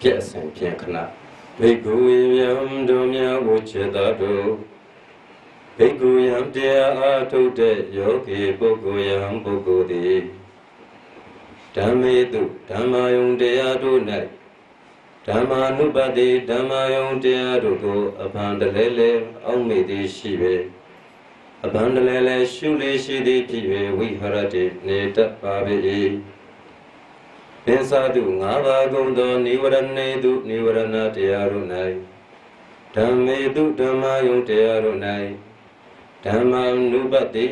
ပြည့်အစဉ်ဖြင့်ခဏဘိက္ခုယံတို့များကိုခြေတော်တို့ဘိက္ခုယံတရားအားထုတ်တဲ့ယောဂီပုဂ္ဂိုလ်ယံပုဂ္ဂိုလ်သည်ဓမ္မေတုဓမ္မယုံတရားတို့၌ဓမ္မာနုပတိဓမ္မယုံတရားတို့ကိုအဖန်တလဲလဲအောက်မေ့သည်ရှိပေအဖန်တလဲလဲရှုလေရှိသည်ဖြစ်၍ဝိဟရတိနေတတ်ပါ၏ပ င်စာတုငါးပါးကုန်သောနိဝရဏေတုနိဝရဏတရားတို့၌ဓမ္မေတုဓမ္မယုံတရားတို့၌ဓမ္မာနုပတိ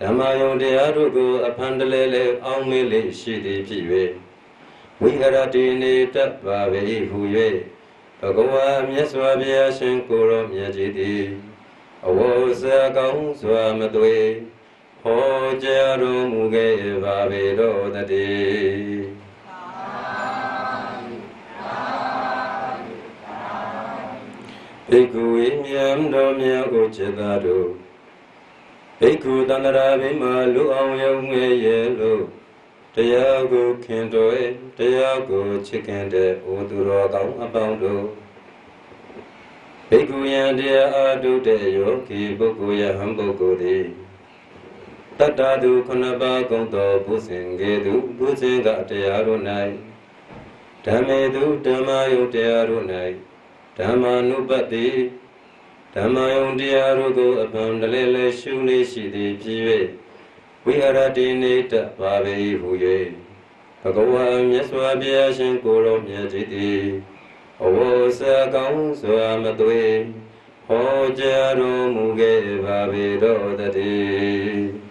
ဓမ္မယုံတရားတို့ကိုအဖန်တလဲလဲအောက်မေ့လေရှိသည်ဖြစ်၍ဝိဟရတိနေတတ်ပါ၏ဟူ၍ဘဂဝါမြတ်စွာဘုရားရှင်ကိုရောမြတ်ကြီးသည်အဝေါဇာကောင်းစွာမသွေ ဟောကြားတော်မူခဲ့ပါပေတော်တည်းဘိက္ခုဝိမြတ်တော်မြတ်ကိုจิตသားတို့ဘိက္ခုတန္တရာဘိမာလူအောင်ယုံငယ်ရဲ့လို့တရားကိုခင်တော်ရဲ့တရားကိုချစ်ခင်တဲ့ဩသူတော်ကောင်းအပေါင်းတို့ဘိက္ခုယံတရားအားထုတ်တဲ့ယောဂီပုဂ္ဂိုလ်ယဟံပုဂ္ဂိုလ်သည် တတ္တသူခုနှစ်ပါးကုံတော်ဘုဇင်ကဲ့သို့ဘုဇင်ကတရားတို့၌ဓမ္မေသူဓမ္မယုတရားတို့၌ဓမ္မာနုပတိဓမ္မယုတရားတို့ကိုအပံတလဲလဲရှုလေးရှိသည်ဖြစ်၍ဝိဟရတိနေတပါပေဟု၍ဘဂဝါမြတ်စွာဘုရားရှင်ကိုယ်တော်မြတ်ကြီးသည်အဝေါစကောင်းစွာမသွေဟောကြားတော်မူခဲ့ပါပေတော်တည်း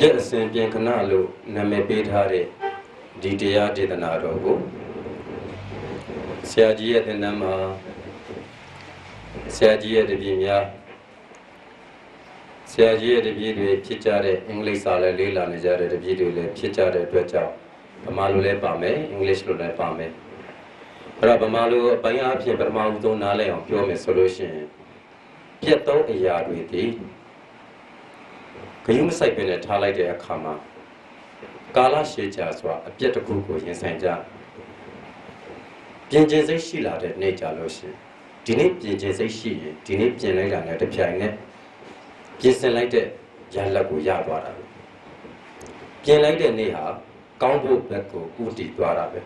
ပြည့်အစဉ်ပြင်ခဏလို့နာမည်ပေးထားတဲ့ဒီတရားဒေသနာတော်ကိုဆရာကြီးရဲ့သင်တန်းမှာဆရာကြီးရဲ့တပည့်များဆရာကြီးရဲ့တပည့်တွေဖြစ်ကြတဲ့အင်္ဂလိပ်စာလည်းလေးလာနေကြတဲ့တပည့်တွေလည်းဖြစ်ကြတဲ့အတွက်ကြောင့်ဗမာလိုလည်းပါမယ်အင်္ဂလိပ်လိုလည်းပါမယ်အဲ့တော့ဗမာလိုအပိုင်းအဖြစ်ပထမဦးဆုံးနားလည်အောင်ပြောမယ်ဆိုလို့ရှိရင်ပြတ်သောအရာတွေဒီ ဂယုမဆိုင်ပင်နဲ့ထားလိုက်တဲ့အခါမှာကာလရှည်ကြာစွာအပြစ်တစ်ခုကိုရင်ဆိုင်ကြပြင်ကျင်စိတ်ရှိလာတဲ့နေ့ကြလို့ရှိရင်ဒီနေ့ပြင်ကျင်စိတ်ရှိရင်ဒီနေ့ပြင်လိုက်တာနဲ့တစ်ပြိုင်နက်ပြင်ဆင်လိုက်တဲ့ရလက်ကိုရသွားတာပဲပြင်လိုက်တဲ့နေ့ဟာကောင်းဖို့ဘက်ကိုဥတည်သွားတာပဲ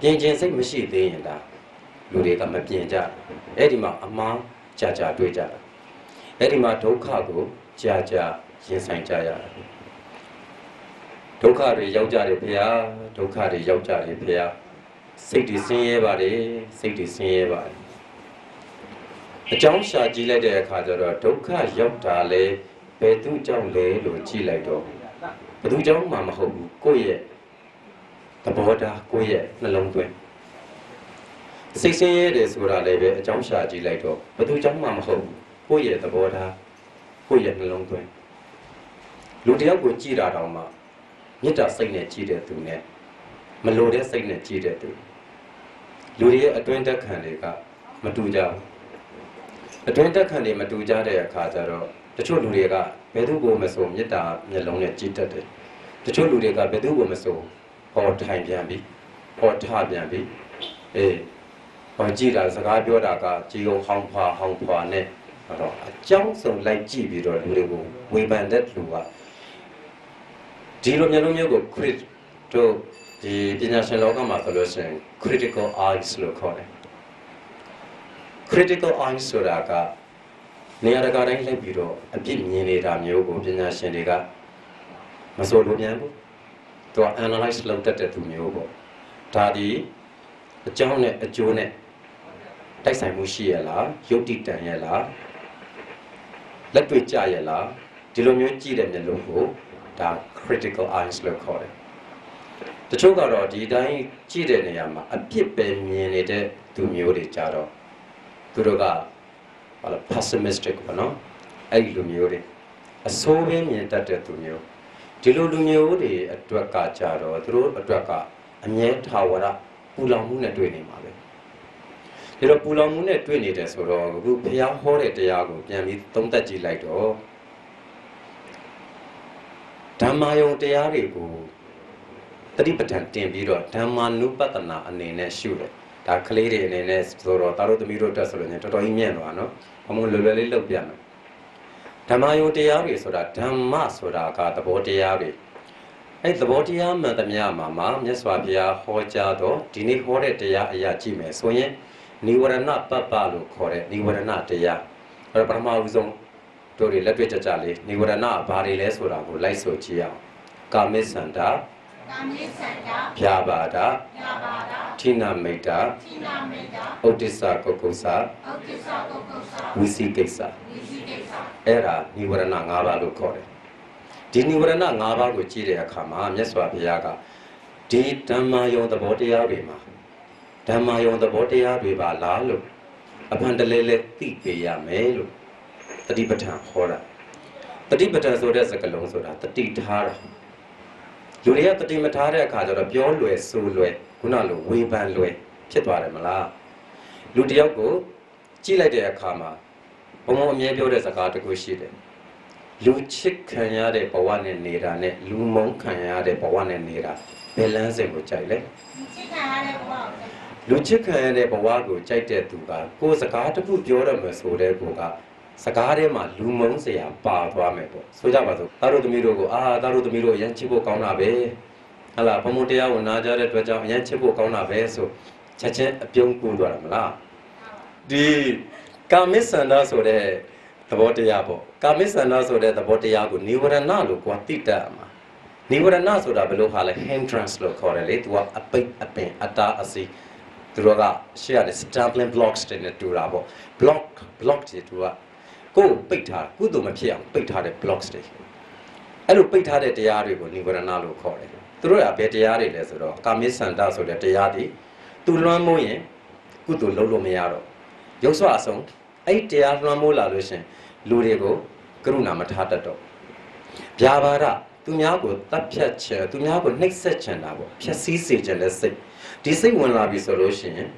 ပြင်ကျင်စိတ်မရှိသေးရင်ဒါလူတွေကမပြင်ကြအဲ့ဒီမှာအမားကြာကြာတွေ့ကြတာအဲ့ဒီမှာဒုက္ခကိုကြာကြာ ရင်ဆိုင်ကြရတာဒုက္ခတွေရောက်ကြတယ်ဖေဟာဒုက္ခတွေရောက်ကြတယ်ဖေဟာစိတ်တွေဆင်းရဲပါတယ်စိတ်တွေဆင်းရဲပါတယ်အကြောင်းရှာကြည့်လိုက်တဲ့အခါကျတော့ဒုက္ခရောက်တာလေဘယ်သူကြောင့်လဲလို့ကြည့်လိုက်တော့ဘယ်သူကြောင့်မှမဟုတ်ဘူးကိုယ့်ရဲ့သဘောထားကိုယ့်ရဲ့နှလုံးသွင်းစိတ်ဆင်းရဲတယ်ဆိုတာလည်းပဲအကြောင်းရှာကြည့်လိုက်တော့ဘယ်သူကြောင့်မှမဟုတ်ဘူးကိုယ့်ရဲ့သဘောထားကိုယ့်ရဲ့နှလုံးသွင်း လူတယောက်ကိုကြည့်တာတောင်မှမေတ္တာစိတ်နဲ့ကြည့်တဲ့သူနဲ့မလိုတဲ့စိတ်နဲ့ကြည့်တဲ့သူလူတွေရဲ့အတွင်းတက်ခံတွေကမတူကြဘူးအတွင်းတက်ခံတွေမတူကြတဲ့အခါကျတော့တချို့လူတွေကဘယ်သူကိုမဆိုမေတ္တာမျက်လုံးနဲ့ကြည့်တတ်တယ်တချို့လူတွေကဘယ်သူကိုမဆိုဟောထိုင်ပြန်ပြီဟောထပြန်ပြီအေးဟောကြည့်တာစကားပြောတာကကြည်ုံဟောင်းဖွာဟောင်းဖွာနဲ့တော့အကြောင်းစုံလိုက်ကြည့်ပြီးတော့လူတွေကိုဝေဖန်တဲ့လူက ဒီလိုမျိုးမျိုးကို crit တို့ဒီပညာရှင်လောကမှာဆိုလို့ရှိရင် critical eyes လို့ခေါ်တယ် critical eyes ဆိုတာကနေရာတကာတိုင်းလိုက်ပြီးတော့အပြစ်မြင်နေတာမျိုးကိုပညာရှင်တွေကမဆိုလို့ပြန်ဘူးသူက analyze လုပ်တတ်တဲ့သူမျိုးပေါ့ဒါဒီအကြောင်းနဲ့အကျိုးနဲ့တိုက်ဆိုင်မှုရှိရလားယုတ်တိတန်ရလားလက်တွေ့ကြရလားဒီလိုမျိုးကြည့်တဲ့မျက်လုံးကို ဒါ critical eyes လို့ခေါ်တယ်တချို့ကတော့ဒီတိုင်းကြည့်တဲ့နေရာမှာအပြစ်ပဲမြင်နေတဲ့သူမျိုးတွေကြတော့သူတို့ကဟာလား pessimistic ပေါ့နော်အဲ့ဒီလူမျိုးတွေအဆိုးပဲမြင်တတ်တဲ့သူမျိုးဒီလိုလူမျိုးတွေအတွက်ကကြတော့သူတို့အတွက်ကအမြဲထာဝရပူလောင်မှုနဲ့တွေ့နေမှာပဲဒီတော့ပူလောင်မှုနဲ့တွေ့နေတယ်ဆိုတော့အခုဘုရားဟောတဲ့တရားကိုပြန်ပြီးသုံးသပ်ကြည့်လိုက်တော့တ ဓမ္မယုံတရားတွေကိုတတိပဋ္ဌာန်တင်ပြီးတော့ဓမ္မာနုပတ္တနာအနေနဲ့ရှုတယ်ဒါကလေးတွေအနေနဲ့ဆိုတော့တာတို့သမီးတို့တက်ဆိုလို့ညတော်တော်ကြီးမြင့်သွားနော်အမုံလွယ်လွယ်လေးလုပ်ပြမယ်ဓမ္မယုံတရားတွေဆိုတာဓမ္မဆိုတာကသဘောတရားတွေအဲ့သဘောတရားမှန်သမျှမှာမှာမြတ်စွာဘုရားဟောကြားတော့ဒီနေ့ဟောတဲ့တရားအရာကြည့်မယ်ဆိုရင်និဝရဏပပ္ပလို့ခေါ်တဲ့និဝရဏတရားအဲ့တော့ပထမဦးဆုံး တို့တွေလက်တွေ့ကြကြလေးနိဝရဏဘာတွေလဲဆိုတာကိုလိုက်ဆိုကြည့်အောင်ကာမိစန္ဒာကာမိစန္ဒာဖြာပါဒာဖြာပါဒာဌိနမိတ်တာဌိနမိတ်တာဥဒိစ္စကုက္ကုစာဥဒိစ္စကုက္ကုစာဝိစီကိစ္စဝိစီကိစ္စအဲ့ဒါနိဝရဏ၅ပါးလို့ခေါ်တယ်ဒီနိဝရဏ၅ပါးကိုကြည့်တဲ့အခါမှာမြတ်စွာဘုရားကဒီဓမ္မယုံသဘောတရားတွေမှာဓမ္မယုံသဘောတရားတွေပါလားလို့အဖန်တလဲလဲသိပေးရမယ်လို့ တတိပဋ္ဌာန်ဟောတာတတိပဋ္ဌာန်ဆိုတဲ့စကားလုံးဆိုတာတတိထားတာလူတွေကတတိမထားတဲ့အခါကျတော့ပြောလွယ်ဆိုလွယ်ခုနလိုဝေဖန်လွယ်ဖြစ်သွားတယ်မလားလူတစ်ယောက်ကိုကြည့်လိုက်တဲ့အခါမှာဘုံဘုံအမြဲပြောတဲ့စကားတစ်ခုရှိတယ်လူချစ်ခံရတဲ့ဘဝနဲ့နေတာနဲ့လူမုန်းခံရတဲ့ဘဝနဲ့နေတာဘယ်လန်းစဉ်ကိုကြိုက်လဲစိတ်ခံရတဲ့ဘဝကိုလူချစ်ခံရတဲ့ဘဝကိုကြိုက်တဲ့သူကကိုယ်စကားတစ်ခုပြောရမယ်ဆိုတဲ့ကိုက စကားထဲမှာလူမုန်းစရာပါသွားမယ်ပေါ့ဆိုကြပါစို့သားတို့သမီးတို့ကိုအာသားတို့သမီးတို့အရန်ချစ်ဖို့ကောင်းတာပဲဟလာဘုံဘုံတရားကိုနားကြတဲ့အတွက်ကြောင့်အရန်ချစ်ဖို့ကောင်းတာပဲဆိုချက်ချင်းအပြုံးကူသွားတာမလားဒီကာမိစန္ဒဆိုတဲ့သဘောတရားပေါ့ကာမိစန္ဒဆိုတဲ့သဘောတရားကိုនិဝရဏလို့ကိုယ်သိတတ်မှာនិဝရဏဆိုတာဘယ်လိုဟာလဲ hindrance လို့ခေါ်တယ်လေသူကအပိတ်အပင်အတားအဆီးသူတို့ကရှေ့ရတယ် stumbling blocks တွေနဲ့တူတာပေါ့ block block တွေသူက ကိုယ်ပိတ်ထားကုသိုလ်မဖြစ်အောင်ပိတ်ထားတဲ့ blocks တွေအဲ့လိုပိတ်ထားတဲ့တရားတွေကိုនិဝရဏလို့ခေါ်တယ်သူတို့ကဘယ်တရားတွေလဲဆိုတော့ကာမိစန္ဒဆိုတဲ့တရားတွေသူလွှမ်းမိုးရင်ကုသိုလ်လုပ်လို့မရတော့ရုပ်ဆွအဆုံးအဲ့ဒီတရားလွှမ်းမိုးလာလို့ရှရင်လူတွေကိုကရုဏာမထားတတ်တော့ဗျာပါဒသူများကိုတတ်ဖြတ်ချင်သူများကိုနှိပ်စက်ချင်တာပေါ့ဖြက်စည်းစေချင်တဲ့စိတ်ဒီစိတ်ဝင်လာပြီဆိုလို့ရှိရင်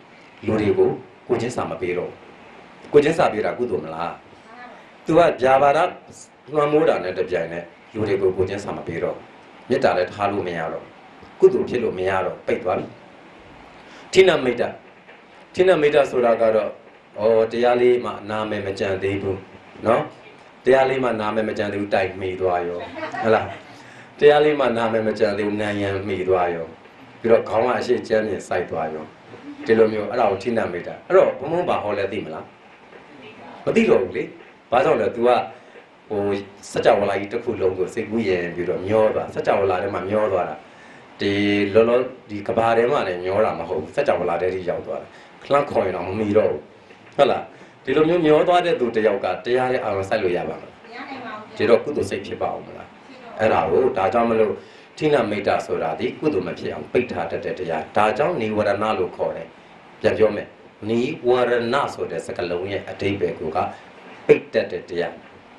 လူတွေကိုကိုချင်းစာမပေးတော့ဘူးကိုချင်းစာပေးတာကုသိုလ်မလား သူကဗျာပါဒလွှမ်းမိုးတာနဲ့တပြိုင်နက်လူတွေကိုကိုချင်းစာမပေးတော့ဘူးမေတ္တာလည်းထားလို့မရတော့ဘူးကုသိုလ်ဖြစ်လို့မရတော့ပိတ်သွားပြီဌိနမိတ်တာဌိနမိတ်တာဆိုတာကတော့ဩတရားလေးမှနာမည်မကြံသေးဘူးเนาะတရားလေးမှနာမည်မကြံသေးဘူးတိုက်မိသွားရောဟုတ်လားတရားလေးမှနာမည်မကြံသေးဘူးနံရံမိသွားရောပြီးတော့ခေါင်းကအရှိကျမ်းမြင်စိုက်သွားရောဒီလိုမျိုးအဲ့ဒါကိုဌိနမိတ်တာအဲ့တော့ဘုံဘုံပါဟောလဲသိမလားမသိတော့ဘူးလေ ဘာကြောင့်လဲ तू ကဟိုစကြဝဠာကြီးတစ်ခုလုံးကိုစိတ်ကူးရင်ပြီးတော့မျောသွားစကြဝဠာထဲမှာမျောသွားတာဒီလောလောဒီကဘာထဲမှာလည်းမျောတာမဟုတ်ဘူးစကြဝဠာထဲကြီးရောက်သွားတယ်ခလန့်ခေါ်ရင်တော့မမီတော့ဘူးဟုတ်လားဒီလိုမျိုးမျောသွားတဲ့သူတစ်ယောက်ကတရားရဲ့အာရုံစိုက်လို့ရပါမလား ရနိုင်ပါဘူး ဒီတော့ကုသိုလ်စိတ်ဖြစ်ပါအောင်မလားအဲ့ဒါကိုဒါကြောင့်မလို့ဌိနမိတ်တာဆိုတာဒီကုသိုလ်မဖြစ်အောင်ပိတ်ထားတတ်တဲ့တရားဒါကြောင့်និဝရဏလို့ခေါ်တယ်ပြန်ပြောမယ်និဝရဏဆိုတဲ့စကားလုံးရဲ့အဓိပ္ပာယ်က ပိတ်တတ်တဲ့တရား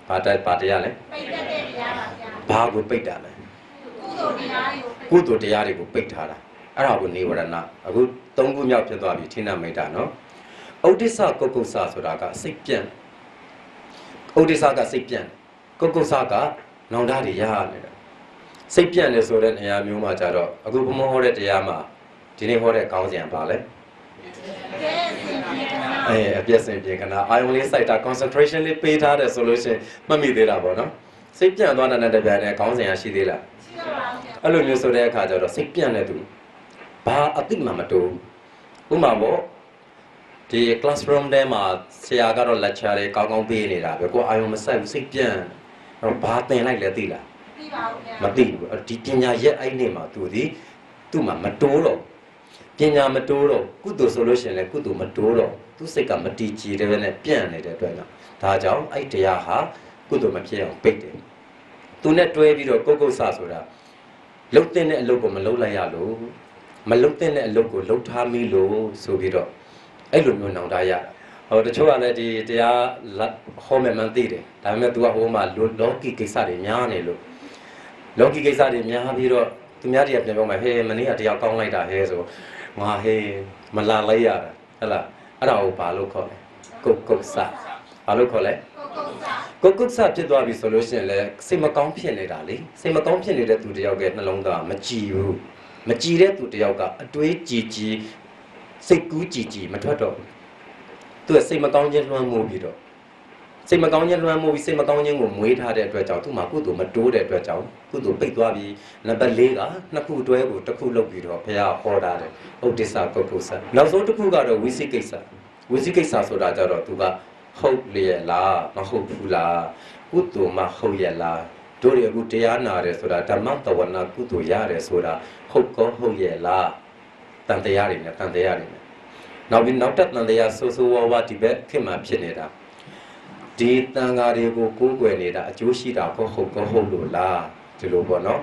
ဘာတတ်ဘာတရားလဲပိတ်တတ်တဲ့တရားပါဗျာဘာကိုပိတ်တာလဲကုသိုလ်တရားတွေကိုကုသိုလ်တရားတွေကိုပိတ်ထားတာအဲ့ဒါကိုនិဝရဏအခုသုံးခုမြောက်ဖြစ်သွားပြီဌိနမိတ်တာနော်ဩဒိစ္စကုက္ကုဆဆိုတာကစိတ်ပြန့်ဩဒိစ္စကစိတ်ပြန့်ကုက္ကုဆကနောင်တတွေရနေတာစိတ်ပြန့်တယ်ဆိုတဲ့နေရာမျိုးမှာကြတော့အခုဘုံမောဟောတဲ့တရားမှာဒီနေ့ဟောတဲ့ခေါင်းစဉ်ပါလဲကဲစင်ပြေကနာ အဲအပြည့်စင်ပြေကနာအာယုံလေးစိုက်တာ concentration လေးပေးထားတယ်ဆိုလို့ရှိရင်မှတ်မိသေးတာပေါ့နော်စိတ်ပြန့်သွားတဲ့တပြိုင်တည်းခေါင်းစဉ်ရရှိသေးလားရှိတော့ပါဗျာအဲ့လိုမျိုးဆိုတဲ့အခါကျတော့စိတ်ပြန့်တဲ့သူဘာအတိမှမတိုးဥပမာပေါ့ဒီ classroom ထဲမှာဆရာကတော့ lecture တွေကောင်းကောင်းပေးနေတာပဲကိုယ်အာယုံမစိုက်ဘူးစိတ်ပြန့်အဲ့တော့ဘာသင်လိုက်လဲသိလားပြီးပါဦးဗျာမသိဘူးအဲ့ဒီပညာရက်အဲ့နေမှာသူဒီသူ့မှာမတိုးတော့ ပညာမတိုးတော့ကုသိုလ်ဆိုလို့ရှိရင်လည်းကုသိုလ်မတိုးတော့သူစိတ်ကမတည်ကြည်တဲ့ပဲနဲ့ပြန့်နေတဲ့အတွက်ကြောင့်ဒါကြောင့်အဲ့တရားဟာကုသိုလ်မဖြစ်အောင်ပိတ်တယ်သူနဲ့တွဲပြီးတော့ကိုယ်ကုတ်ဆဆိုတာလှုပ်တဲ့အလုပ်ကိုမလုပ်လိုက်ရလို့မလှုပ်တဲ့အလုပ်ကိုလှုပ်ထားမိလို့ဆိုပြီးတော့အဲ့လိုမျိုးနောင်တရတာဟိုတချို့ကလည်းဒီတရားလက်ဟောမယ်မှန်သိတယ်ဒါပေမဲ့ तू ကဟိုမှာလောကီကိစ္စတွေများနေလို့လောကီကိစ္စတွေများပြီးတော့သူများတွေကပြန်ပြောမှဟေးမနေ့ကတရားကောင်းလိုက်တာဟဲဆို ငါဟေးမလာလိုက်ရတာဟဲ့လားအဲ့ဒါကိုဘာလို့ခေါ်လဲကုတ်ကုတ်စဘာလို့ခေါ်လဲကုက္ကုတ်ကုတ်စာကိုကုတ်ဆဖြစ်သွားပြီဆိုလို့ရှိရင်လည်းစိတ်မကောင်းဖြစ်နေတာလေစိတ်မကောင်းဖြစ်နေတဲ့သူတစ်ယောက်ကနှလုံးသားမကြည်ဘူးမကြည်တဲ့သူတစ်ယောက်ကအတွေးကြည်ကြည်စိတ်ကူးကြည်ကြည်မထွက်တော့ဘူးသူကစိတ်မကောင်းခြင်းလွှမ်းမိုးပြီးတော့ စိတ်မကောင်းခြင်းလွှမ်းမိုးပြီးစိတ်မကောင်းခြင်းကိုမွေးထားတဲ့အတွက်ကြောင့်သူ့မှာကုသိုလ်မတိုးတဲ့အတွက်ကြောင့်ကုသိုလ်ပိတ်သွားပြီးနံပါတ်၄ကနှစ်ခုတွဲကိုတစ်ခုလုပ်ပြီးတော့ဘုရားဟောတာတယ်ဥဒိစ္စကုတ်ကုတ်ဆနောက်ဆုံးတစ်ခုကတော့ဝိသိကိစ္စဝိသိကိစ္စဆိုတာကြတော့သူကဟုတ်လျက်လားမဟုတ်ဘူးလားကုသိုလ်မဟုတ်ရဲ့လားတို့ရအခုတရားနာတယ်ဆိုတာဓမ္မတဝနာကုသိုလ်ရတယ်ဆိုတာဟုတ်ကောဟုတ်ရဲ့လားတန်တရားတွေနဲ့တန်တရားတွေနဲ့နောက်ပြီးနောက်တက်တန်တရားဆိုးဆိုးဝါးဝါဒီဘက်ခင်မှာဖြစ်နေတာ ဒီတန်ဃာတွေကိုကိုးကွယ်နေတာအကျိုးရှိတာကောဟုတ်ကောဟုတ်လို့လားဒီလိုပေါ့နော်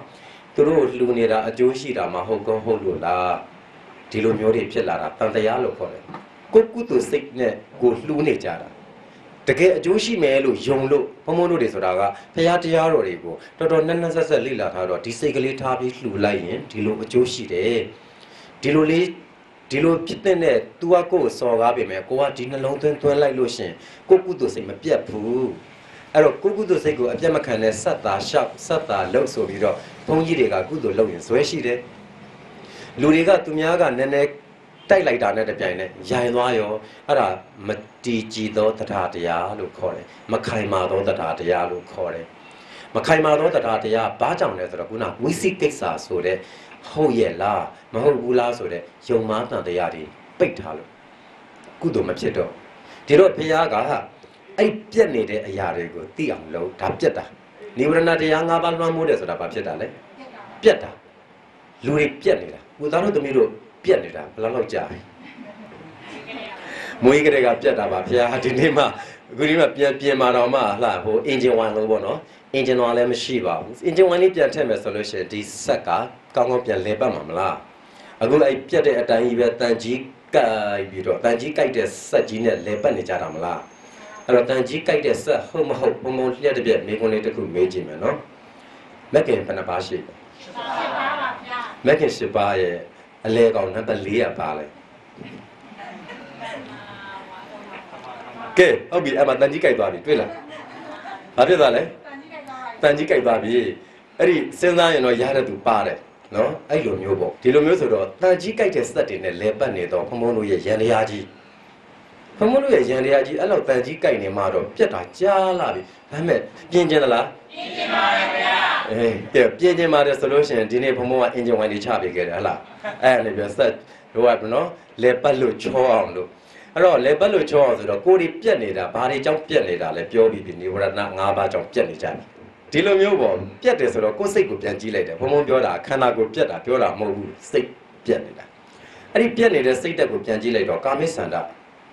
သူတို့လှူနေတာအကျိုးရှိတာမဟုတ်ကောဟုတ်လို့လားဒီလိုမျိုးတွေဖြစ်လာတာတန်တရားလို့ခေါ်တယ်ကိုယ်ကုသိုလ်စိတ်နဲ့ကိုလှူနေကြတာတကယ်အကျိုးရှိမယ်လို့ယုံလို့ဘုံဘုံတို့တွေဆိုတာကဖရာတရားတော်တွေကိုတော်တော်နက်နက်ဆက်ဆက်လေ့လာထားတော့ဒီစိတ်ကလေးထားပြီးလှူလိုက်ရင်ဒီလိုအကျိုးရှိတယ်ဒီလိုလေး ဒီလိုဖြစ်တဲ့နဲ့ तू ကကိုယ်ကိုစော်ကားပြင်မယ်ကိုကဒီနှလုံးသွင်းသွင်းလိုက်လို့ရှရင်ကိုကုသိုလ်စိတ်မပြတ်ဘူးအဲ့တော့ကိုကုသိုလ်စိတ်ကိုအပြတ်မခံတဲ့စက်သားရှောက်စက်သားလှုပ်ဆိုပြီးတော့ဘုန်းကြီးတွေကကုသိုလ်လုပ်ရင်ဇွဲရှိတယ်လူတွေကသူများကနည်းနည်းတိုက်လိုက်တာနဲ့တပြိုင်နက်ရိုင်သွားရောအဲ့ဒါမတီကြည်သောတရားတရားလို့ခေါ်တယ်မခိုင်မာသောတရားတရားလို့ခေါ်တယ်မခိုင်မာသောတရားတရားဘာကြောင့်လဲဆိုတော့ခုနဝိသိကိစ္စဆိုတဲ့ ဟုတ်ရဲ့လားမဟုတ်ဘူးလားဆိုတဲ့ယုံမားတန်တရားတွေပိတ်ထားလို့ကုသိုလ်မဖြစ်တော့ဒီတော့ဘုရားကအဲ့ပြက်နေတဲ့အရာတွေကိုသိအောင်လုပ်ဒါပြက်တာနိဝရဏတရား၅ပါးလွှမ်းမိုးတယ်ဆိုတာဘာဖြစ်တာလဲပြက်တာပြက်တာလူတွေပြက်နေတာကိုသားတို့သမီးတို့ပြက်နေတာဘယ်လောက်လောက်ကြာလဲမွေးကလေးကပြက်တာပါဖះဒီနေ့မှအခုဒီမှာပြန်ပြင်มาတော့မှလှဟိုအင်ဂျင်1လို့ပေါ့နော် အင်ဂျင်1လည်းမရှိပါဘူးအင်ဂျင်1လေးပြန်ထည့်မယ်ဆိုလို့ရှိရင်ဒီဆက်ကကောင်းကောင်းပြန်လဲပတ်မှာမလားအခုအဲ့ပြက်တဲ့အတိုင်းကြီးပဲတန်ကြီးကိုက်ပြီးတော့တန်ကြီးကိုက်တဲ့ဆက်ကြီးနဲ့လဲပတ်နေကြတာမလားအဲ့တော့တန်ကြီးကိုက်တဲ့ဆက်ဟုတ်မဟုတ်ဘုံဘုံလျှက်တစ်ပြက်မိခွန်းလေးတစ်ခုမေးကြည့်မယ်နော်မက်ကင်ဘယ်နှပါရှိလဲဖြစ်ပါပါဗျာမက်ကင်၈ပါးရဲ့အလဲကောင်နံပါတ်4ကပါလဲကဲဟုတ်ပြီအဲ့မှာတန်ကြီးကြိုက်သွားပြီတွေ့လားဘာဖြစ်သွားလဲ တန်ကြီးကြိုက်သွားပါတန်ကြီးကြိုက်သွားပြီအဲ့ဒီစဉ်းစားရင်တော့ရတဲ့သူပါတယ်နော်အဲ့လိုမျိုးပေါ့ဒီလိုမျိုးဆိုတော့တန်ကြီးကြိုက်တဲ့စက်တွေနဲ့လဲပတ်နေတော့ဖုံဖုံတို့ရဲ့ရန်တရားကြီးဖုံဖုံတို့ရဲ့ရန်တရားကြီးအဲ့လောက်တန်ကြီးကြိုက်နေမှတော့ပြက်တာကြားလာပြီဒါပေမဲ့ပြင်းကျင်သလားပြင်းပါပါဗျာအေးကဲပြင်းကျင်ပါတယ်ဆိုလို့ရှိရင်ဒီနေ့ဘုံဘုံကအင်ဂျင်ဝိုင်းတွေချပေးခဲ့တယ်ဟလားအဲ့ဒါလည်းပြဆက်တို့ကနော်လဲပတ်လို့ချောအောင်လို့အဲ့တော့လဲပတ်လို့ချောအောင်ဆိုတော့ကိုယ်ဒီပြက်နေတာဘာတွေကြောင့်ပြက်နေတာလဲပြောပြီးပြီနိဝရဏ၅ပါးကြောင့်ပြက်နေကြတယ် ဒီလိုမျိုးပေါ့ပြက်တယ်ဆိုတော့ကိုယ်စိတ်ကိုပြန်ကြည့်လိုက်တယ်ဘုံဘုံပြောတာခန္ဓာကိုယ်ပြက်တာပြောတာမဟုတ်ဘူးစိတ်ပြက်နေတာအဲ့ဒီပြက်နေတဲ့စိတ်တက်ကိုပြန်ကြည့်လိုက်တော့ကာမိဆန္ဒ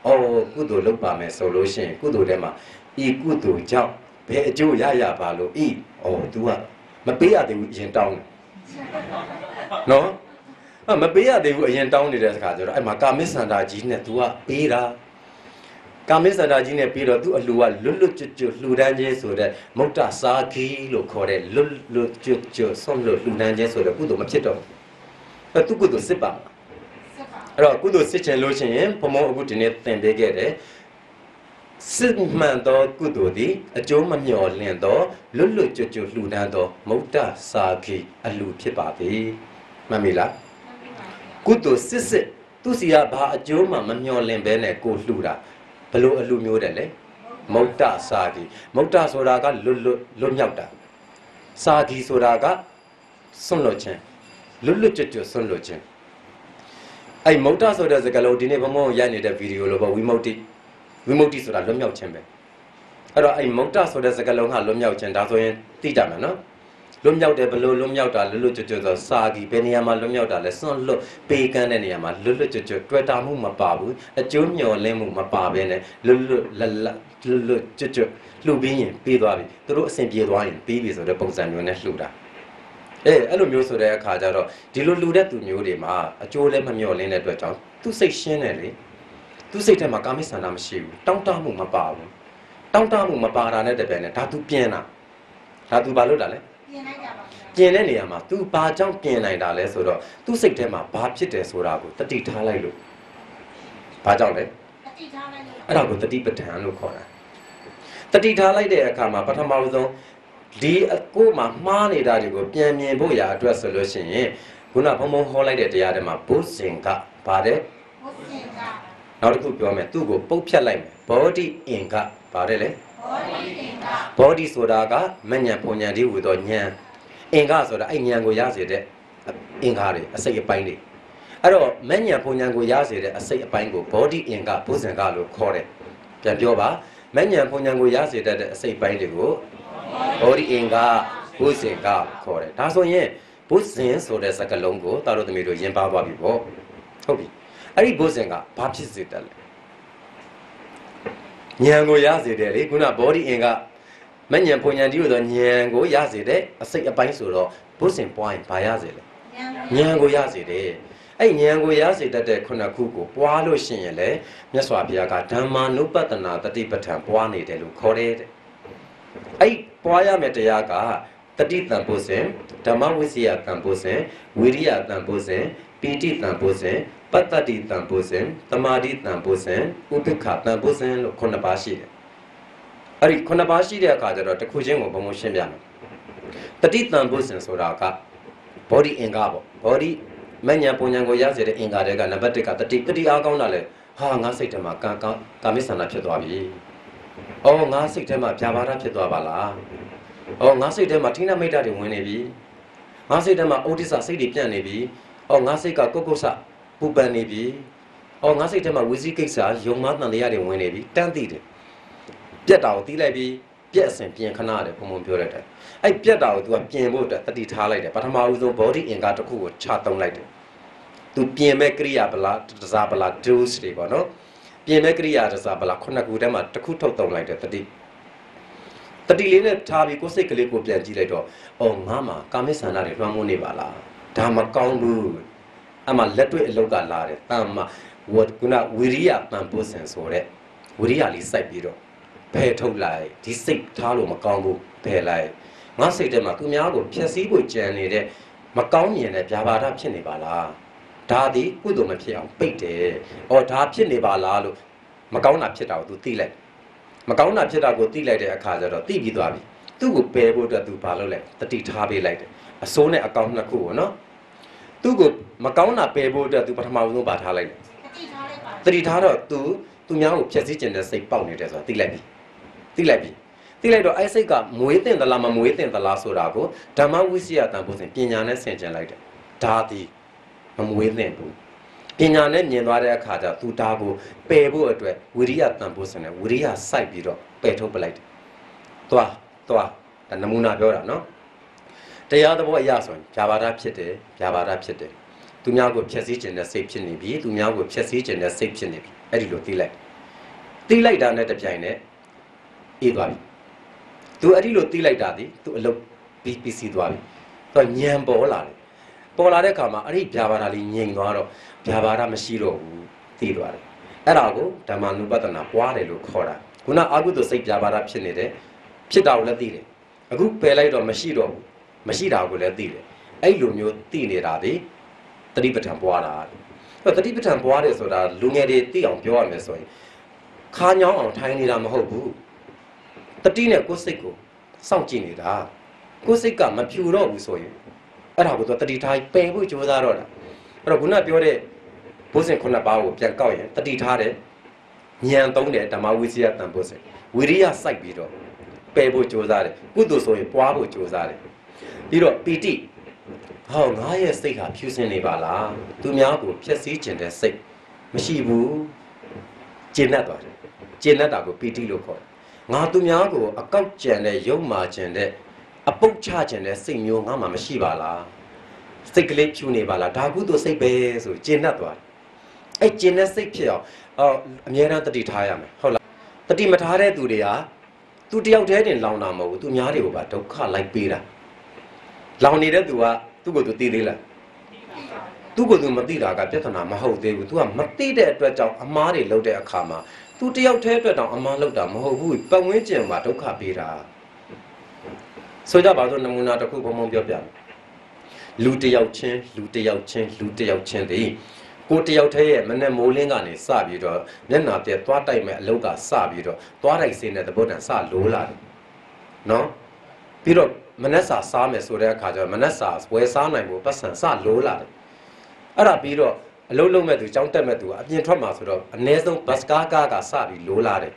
အော်ကုသိုလ်လုပ်ပါမယ်ဆိုလို့ရှိရင်ကုသိုလ်ထဲမှာဤကုသိုလ်ကြောင့်ဘယ်အကျိုးရရပါလို့ဤအော် तू ကမပေးရသေးဘူးအရင်တောင်းတယ်နော်အမပေးရသေးဘူးအရင်တောင်းနေတဲ့စကားကျတော့အဲ့မှာကာမိဆန္ဒကြီးနဲ့ तू ကပေးတာ ကာမိဆန္ဒကြီးနဲ့ပြီးတော့သူ့အလှူကလွတ်လွတ်ကျွတ်ကျွတ်လှူဒန်းခြင်းဆိုတဲ့မုတ်တစာခီလို့ခေါ်တဲ့လွတ်လွတ်ကျွတ်ကျွတ်ဆုံးလို့လှူဒန်းခြင်းဆိုတဲ့ကုသိုလ်မဖြစ်တော့ဘူးအဲ့သူကုသိုလ်စစ်ပါမှာစစ်ပါအဲ့တော့ကုသိုလ်စစ်ချင်လို့ရှိရင်ဘုံဘုံအခုဒီနေ့သင်ပေးခဲ့တယ်စစ်မှန်သောကုသိုလ်သည်အကျိုးမမျှော်လင့်သောလွတ်လွတ်ကျွတ်ကျွတ်လှူဒန်းသောမုတ်တစာခိအလှဖြစ်ပါသည်မှန်ပြီလားပြင်းပါဗျာကုသိုလ်စစ်စစ်သူစီကဘာအကျိုးမှမမျှော်လင့်ဘဲနဲ့ကိုလှူတာ ဘလို့အလှမျိုးတယ်လဲမုတ်တစာခိမုတ်တဆိုတာကလွတ်လွတ်လွတ်မြောက်တာစာခိဆိုတာကစွန့်လွတ်ခြင်းလွတ်လွတ်ကျွတ်ကျွတ်စွန့်လွတ်ခြင်း အဲ့မုတ်တဆိုတဲ့စကားလုံးဒီနေ့ဘုံဘုံရိုက်နေတဲ့ဗီဒီယိုလိုပေါ့ဝိမု ക്തി ဝိမု ക്തി ဆိုတာလွတ်မြောက်ခြင်းပဲအဲ့တော့အဲ့မုတ်တဆိုတဲ့စကားလုံးကလွတ်မြောက်ခြင်းဒါဆိုရင်သိကြမှာနော် လွတ်မြောက်တယ်ဘလို့လွတ်မြောက်တာလွတ်လွတ်ကျွတ်ကျွတ်ဆိုစာကီဘယ်နေရာမှာလွတ်မြောက်တာလဲစွန့်လွတ်ပေးကမ်းတဲ့နေရာမှာလွတ်လွတ်ကျွတ်ကျွတ်တွေ့တာမှုမပါဘူးအကျိုးမျှော်လင့်မှုမပါဘဲနဲ့လွတ်လွတ်လလလွတ်လွတ်ကျွတ်ကျွတ်လှူပြီးရင်ပြီးသွားပြီသူတို့အဆင်ပြေသွားရင်ပြီးပြီဆိုတဲ့ပုံစံမျိုးနဲ့လှူတာအေးအဲ့လိုမျိုးဆိုတဲ့အခါကျတော့ဒီလိုလူတဲ့သူမျိုးတွေမှာအကျိုးလည်းမမျှော်လင့်တဲ့အတွက်ကြောင့်သူစိတ်ရှင်းတယ်လေသူစိတ်ထဲမှာကာမိဆန္ဒမရှိဘူးတောင်းတမှုမပါဘူးတောင်းတမှုမပါတာနဲ့တပြိုင်နက်ဒါသူပြင်းတာဒါသူဘာလုပ်တာလဲ ပြင်လိုက်ကြပါဗျာပြင်တဲ့နေရာမှာသူဘာကြောင့်ပြင်နိုင်တာလဲဆိုတော့သူစိတ်ထဲမှာဘာဖြစ်တယ်ဆိုတာကိုတတိထားလိုက်လို့ဘာကြောင့်လဲအတိထားလိုက်လို့အဲ့ဒါကိုတတိပဋ္ဌာန်လို့ခေါ်တာတတိထားလိုက်တဲ့အခါမှာပထမဆုံးဒီအကိုမှာမှားနေတာတွေကိုပြန်မြင်ဖို့ရာအတွက်ဆိုလို့ရှိရင်ခုနဘုံဘုံဟောလိုက်တဲ့တရားတွေမှာဘုဇင်ကပါတယ်ဘုစင်ကနောက်တစ်ခုပြောမယ်သူ့ကိုပုတ်ဖြတ်လိုက်မယ်ဘောဓိအင်္ဂပါတယ်လေဘောဓိတင်က ဘောဓိဆိုတာကမဉ္ဇဉ်ပုံဉ္ဇဉ်ဒီဟူသောဉာဏ်အင်္ဂဆိုတာအဲ့ဉာဏ်ကိုရစေတဲ့အင်္ဂါတွေအစိတ်အပိုင်းတွေအဲ့တော့မဉ္ဇဉ်ပုံဉ္ဇဉ်ကိုရစေတဲ့အစိတ်အပိုင်းကိုဘောဓိအင်္ဂဘုဇင်ကလို့ခေါ်တယ်ပြန်ပြောပါမဉ္ဇဉ်ပုံဉ္ဇဉ်ကိုရစေတတ်တဲ့အစိတ်ပိုင်းတွေကိုဘောဓိအင်္ဂဘုဇင်ကခေါ်တယ်ဒါဆိုရင်ဘုဇင်ဆိုတဲ့စကားလုံးကိုတာတို့သမီးတို့ယဉ်ပါသွားပြီပေါ့ဟုတ်ပြီအဲ့ဒီဘုဇင်ကဘာဖြစ်စေတတ်လဲ ဉာဏ်ကိုရစေတယ်လေခုနဘောဓိအင်္ဂမဉ္ဇဉ်ပုံဉ္ဇဉ်ဒီဟူသောဉာဏ်ကိုရစေတဲ့အစိတ်အပိုင်းဆိုတော့ဘုဇင်ပွားရင်ဘာရစေလဲဉာဏ်ဉာဏ်ကိုရစေတယ်အဲ့ဉာဏ်ကိုရစေတတ်တဲ့ခုနှစ်ခုကိုပွားလို့ရှိရင်လေမြတ်စွာဘုရားကဓမ္မာနုပတနာတတိပဋ္ဌာန်ပွားနေတယ်လို့ခေါ်တယ်တဲ့အဲ့ပွားရမယ့်တရားကတတိတံပုစဉ်ဓမ္မဝိစီယတံပုစဉ်ဝိရိယတံပုစဉ်ပီတိတံပုစဉ် ပတ္တတိတံပုစဉ်တမာတိတံပုစဉ်ဥပိ္ပခတံပုစဉ်လို့ခုနှစ်ပါးရှိတယ်အဲ့ဒီခုနှစ်ပါးရှိတဲ့အခါကျတော့တစ်ခုချင်းကိုဘုံဘုံရှင်းပြမယ်တတိတံပုစဉ်ဆိုတာကဘောဓိအင်္ဂါပေါ့ဘောဓိမဉ္ဇဉ်ပုံဉ္ဇဉ်ကိုရစေတဲ့အင်္ဂါတွေကနံပါတ်1ကတတိတတိအားကောင်းတာလေဟာငါစိတ်ထဲမှာကာကာကာမိဆန္ဒဖြစ်သွားပြီ။အော်ငါစိတ်ထဲမှာဗျာပါဒဖြစ်သွားပါလား။အော်ငါစိတ်ထဲမှာထိနာမိတ်တာတွေဝင်နေပြီ။ငါစိတ်ထဲမှာဩဒိစ္စစိတ်တွေပြန့်နေပြီ။အော်ငါစိတ်ကကုတ်ကုတ်ဆ ပူပန်နေပြီ။အော်ငါစိတ်ထဲမှာဝီစီကိစ္စယုံမတန်တရားတွေဝင်နေပြီတန်းသိတယ်။ပြက်တာကိုတီးလိုက်ပြီးပြက်အစဉ်ပြင်ခဏတယ်ဘုံဘုံပြောလိုက်တယ်။အဲ့ပြက်တာကို तू ကပြင်ဖို့အတွက်တတိထားလိုက်တယ်ပထမဦးဆုံး body အင်္ဂါတစ်ခုကိုခြာသုံးလိုက်တယ် तू ပြင်မဲ့ကရိယာဗလားတစားဗလား dose တွေပေါ့နော်ပြင်မဲ့ကရိယာတစားဗလားခုနှစ်ခုတည်းမှာတစ်ခုထုတ်သုံးလိုက်တယ်တတိတတိလေးနဲ့ထားပြီးကိုယ်စိတ်ကလေးကိုပြန်ကြည့်လိုက်တော့အော်ငါမှာကာမိဆန္ဒတွေလွှမ်းမိုးနေပါလားဒါမကောင်းဘူး အမှလက်တွေ့အလောက်ကလာတယ်တမ်းမဝတ်ကုနာဝိရိယပန်ပိုးစင်ဆိုတဲ့ဝိရိယလေးစိုက်ပြီးတော့ဘယ်ထုတ်လိုက်ဒီစိတ်ထားလို့မကောင်းဘူးဘယ်လိုက်ငါစိတ်ထဲမှာသူများကိုဖျက်ဆီးဖို့ကြံနေတဲ့မကောင်းမြင်တဲ့ဗျာပါဒဖြစ်နေပါလားဒါသည်ကုသိုလ်မဖြစ်အောင်ပိတ်တယ်။အော်ဒါဖြစ်နေပါလားလို့မကောင်းတာဖြစ်တာကို तू သိလိုက်မကောင်းတာဖြစ်တာကိုသိလိုက်တဲ့အခါကျတော့သိပြီးသွားပြီ။သူ့ကိုပယ်ဖို့အတွက် तू ဘာလုပ်လဲတတိထားပေးလိုက်တယ်။အစိုးနဲ့အကောင့်နှစ်ခုကိုနော်။သူ့ကို မကောင်းတာပယ်ဖို့အတွက် तू ပထမဆုံးပါထားလိုက်တယ်တတိထားလိုက်ပါ။တတိထားတော့ तू သူများကိုဖျက်ဆီးကျင်တဲ့စိတ်ပေါက်နေတယ်ဆိုတာသိလိုက်ပြီ။သိလိုက်ပြီ။သိလိုက်တော့အဲ့စိတ်ကမွေးတင်သလားမမွေးတင်သလားဆိုတာကိုဓမ္မဝိစီယတန်ဖို့စဉ်ပညာနဲ့ဆင်ခြင်လိုက်တယ်ဒါသည်မမွေးတင်ဘူးပညာနဲ့မြင်သွားတဲ့အခါကျသူဒါကိုပယ်ဖို့အတွက်ဝိရိယတန်ဖို့စဉ်နဲ့ဝိရိယစိုက်ပြီးတော့ပယ်ထုတ်ပလိုက်တယ်သွားသွားဒါနမူနာပြောတာနော်တရားသဘောအရဆိုရင်ဖြာပါဒဖြစ်တယ်ဖြာပါဒဖြစ်တယ် သူများကိုဖျက်ဆီးခြင်းတဲ့စိတ်ဖြစ်နေပြီသူများကိုဖျက်ဆီးခြင်းတဲ့စိတ်ဖြစ်နေပြီအဲ့ဒီလိုသိလိုက်သိလိုက်တာနဲ့တပြိုင်နက်အေးသွားပြီသူအဲ့ဒီလိုတီးလိုက်တာဒီသူအလုပ်ပြီးပြီးစီးသွားပြီသူကညံပေါ်လာတယ်ပေါ်လာတဲ့အခါမှာအဲ့ဒီဗျာပါဒလေးငြိမ်သွားတော့ဗျာပါဒမရှိတော့ဘူးတီးသွားတယ်အဲ့ဒါကိုဓမ္မနုပဒနာပွားတယ်လို့ခေါ်တာခုနအာဟုတုစိတ်ဗျာပါဒဖြစ်နေတယ်ဖြစ်တာကိုလည်းသိတယ်အခုပယ်လိုက်တော့မရှိတော့ဘူးမရှိတာကိုလည်းသိတယ်အဲ့လိုမျိုးသိနေတာဒီ တတိပဋ္ဌာန်ပွားတာအဲ့တတိပဋ္ဌာန်ပွားတယ်ဆိုတာလူငယ်တွေသိအောင်ပြောရမယ်ဆိုရင်ခါညောင်းအောင်ထိုင်နေတာမဟုတ်ဘူးတတိနဲ့ကိုယ်စိတ်ကိုစောင့်ကြည့်နေတာကိုယ်စိတ်ကမဖြူတော့ဘူးဆိုရင်အဲ့ဒါကိုသူကတတိထားပယ်ဖို့ကြိုးစားတော့တာအဲ့တော့ခုနပြောတဲ့ဘုဇင်ခုနှစ်ပါးကိုပြန်ကောက်ရင်တတိထားတဲ့ဉာဏ်သုံးတဲ့ဓမ္မဝိစီယတန်ဘုဇင်ဝိရိယစိုက်ပြီးတော့ပယ်ဖို့ကြိုးစားတယ်ကုသိုလ်ဆိုရင်ပွားဖို့ကြိုးစားတယ်ပြီးတော့ပီတိ ဟောငါရဲ့စိတ်ဟာဖြူစင်နေပါလားသူများကိုဖျက်ဆီးခြင်းတဲ့စိတ်မရှိဘူးကျင့်တတ်သွားတယ်ကျင့်တတ်တာကိုပီတိလို့ခေါ်တယ်ငါသူများကိုအကောက်ကြံတဲ့ယုံမာခြင်းတဲ့အပုတ်ချခြင်းတဲ့စိတ်မျိုးငါမှမရှိပါလားစိတ်ကလေးဖြူနေပါလားဒါကုသိုလ်စိတ်ပဲဆိုကျင့်တတ်သွားတယ်အဲ့ကျင့်တဲ့စိတ်ဖြစ်အောင်အော်အမြဲတမ်းတတိထားရမယ်ဟုတ်လားတတိမထားတဲ့သူတွေကသူတယောက်တည်းတင်လောင်တာမဟုတ်ဘူးသူများတွေကိုပါဒုက္ခလိုက်ပေးတာ လောင်နေတဲ့သူကသူ့ကိုယ်သူသိသေးလားသူ့ကိုယ်သူမသိတာကပြဿနာမဟုတ်သေးဘူး तू ကမသိတဲ့အတွက်ကြောင့်အမားတွေလုပ်တဲ့အခါမှာသူတယောက်တည်းအတွက်တောင်အမှားလောက်တာမဟုတ်ဘူးပတ်ဝန်းကျင်မှာဒုက္ခပေးတာဆိုကြပါစို့နမူနာတစ်ခုဘုံဘုံပြောပြမယ်လူတယောက်ချင်းလူတယောက်ချင်းလူတယောက်ချင်းတည်းကိုတယောက်တည်းရဲ့မနဲ့မိုးလင်းကနေစပြီးတော့မျက်နာပြက်သွားတိုက်မဲ့အလုတ်ကစပြီးတော့သွားတိုက်စင်းတဲ့သဘောတန်စလိုးလာတယ်နော်ပြီးတော့ မနက်စာစားမယ်ဆိုတဲ့အခါကျတော့မနက်စာဝယ်စားနိုင်ဖို့ပတ်စံစလိုးလာတယ်အဲ့ဒါပြီးတော့အလုတ်လုံးမဲ့သူကြောင်းတက်မဲ့သူကအပြင်ထွက်မှာဆိုတော့အ ਨੇ ဆုံးဘတ်စကားကားကစပြီးလိုးလာတယ်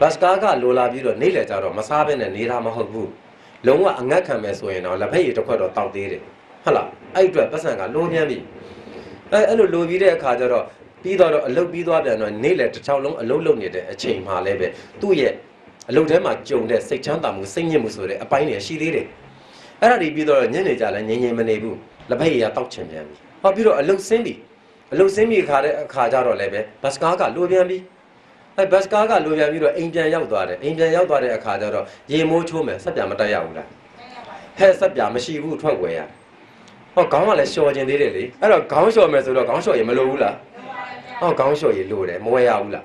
ဘတ်စကားကလိုးလာပြီးတော့နေ့လယ်ကျတော့မစားဘဲနဲ့နေတာမဟုတ်ဘူးလုံးဝအငတ်ခံမယ်ဆိုရင်တော့လက်ဖက်ရည်တစ်ခွက်တော့တောက်သေးတယ်ဟုတ်လားအဲ့အတွက်ပတ်စံကလိုးပြန်ပြီအဲအဲ့လိုလိုပြီးတဲ့အခါကျတော့ပြီးတော့တော့အလုတ်ပြီးသွားပြန်တော့နေ့လယ်တစ်ချောင်းလုံးအလုတ်လုပ်နေတဲ့အချိန်မှလည်းပဲသူ့ရဲ့ အလုတ်ထဲမှာကြုံတဲ့စိတ်ချမ်းသာမှုစိတ်ညစ်မှုဆိုတဲ့အပိုင်းတွေရှိသေးတယ်အဲ့ဒါဒီပြီးတော့ညနေကြလဲငြိမ်ငြိမ်မနေဘူးလက်ဖက်ရည်ကတောက်ချင်ပြန်ပြီဟောပြီးတော့အလုတ်ဆင်းပြီအလုတ်ဆင်းပြီခါတဲ့အခါကျတော့လည်းပဲဘတ်စကားကလိုပြန်ပြီအဲဘတ်စကားကလိုပြန်ပြီးတော့အိမ်ပြန်ရောက်သွားတယ်အိမ်ပြန်ရောက်သွားတဲ့အခါကျတော့ရေမိုးချိုးမယ်ဆက်ပြန်မတက်ရဘူးလားဟဲ့ဆက်ပြမရှိဘူးထွက်ွယ်ရဟောခေါင်းကလည်းလျှော်ကျင်သေးတယ်လေအဲ့တော့ခေါင်းလျှော်မယ်ဆိုတော့ခေါင်းလျှော်ရင်မလိုဘူးလားဟောခေါင်းလျှော်ရင်လိုတယ်မဝယ်ရဘူးလား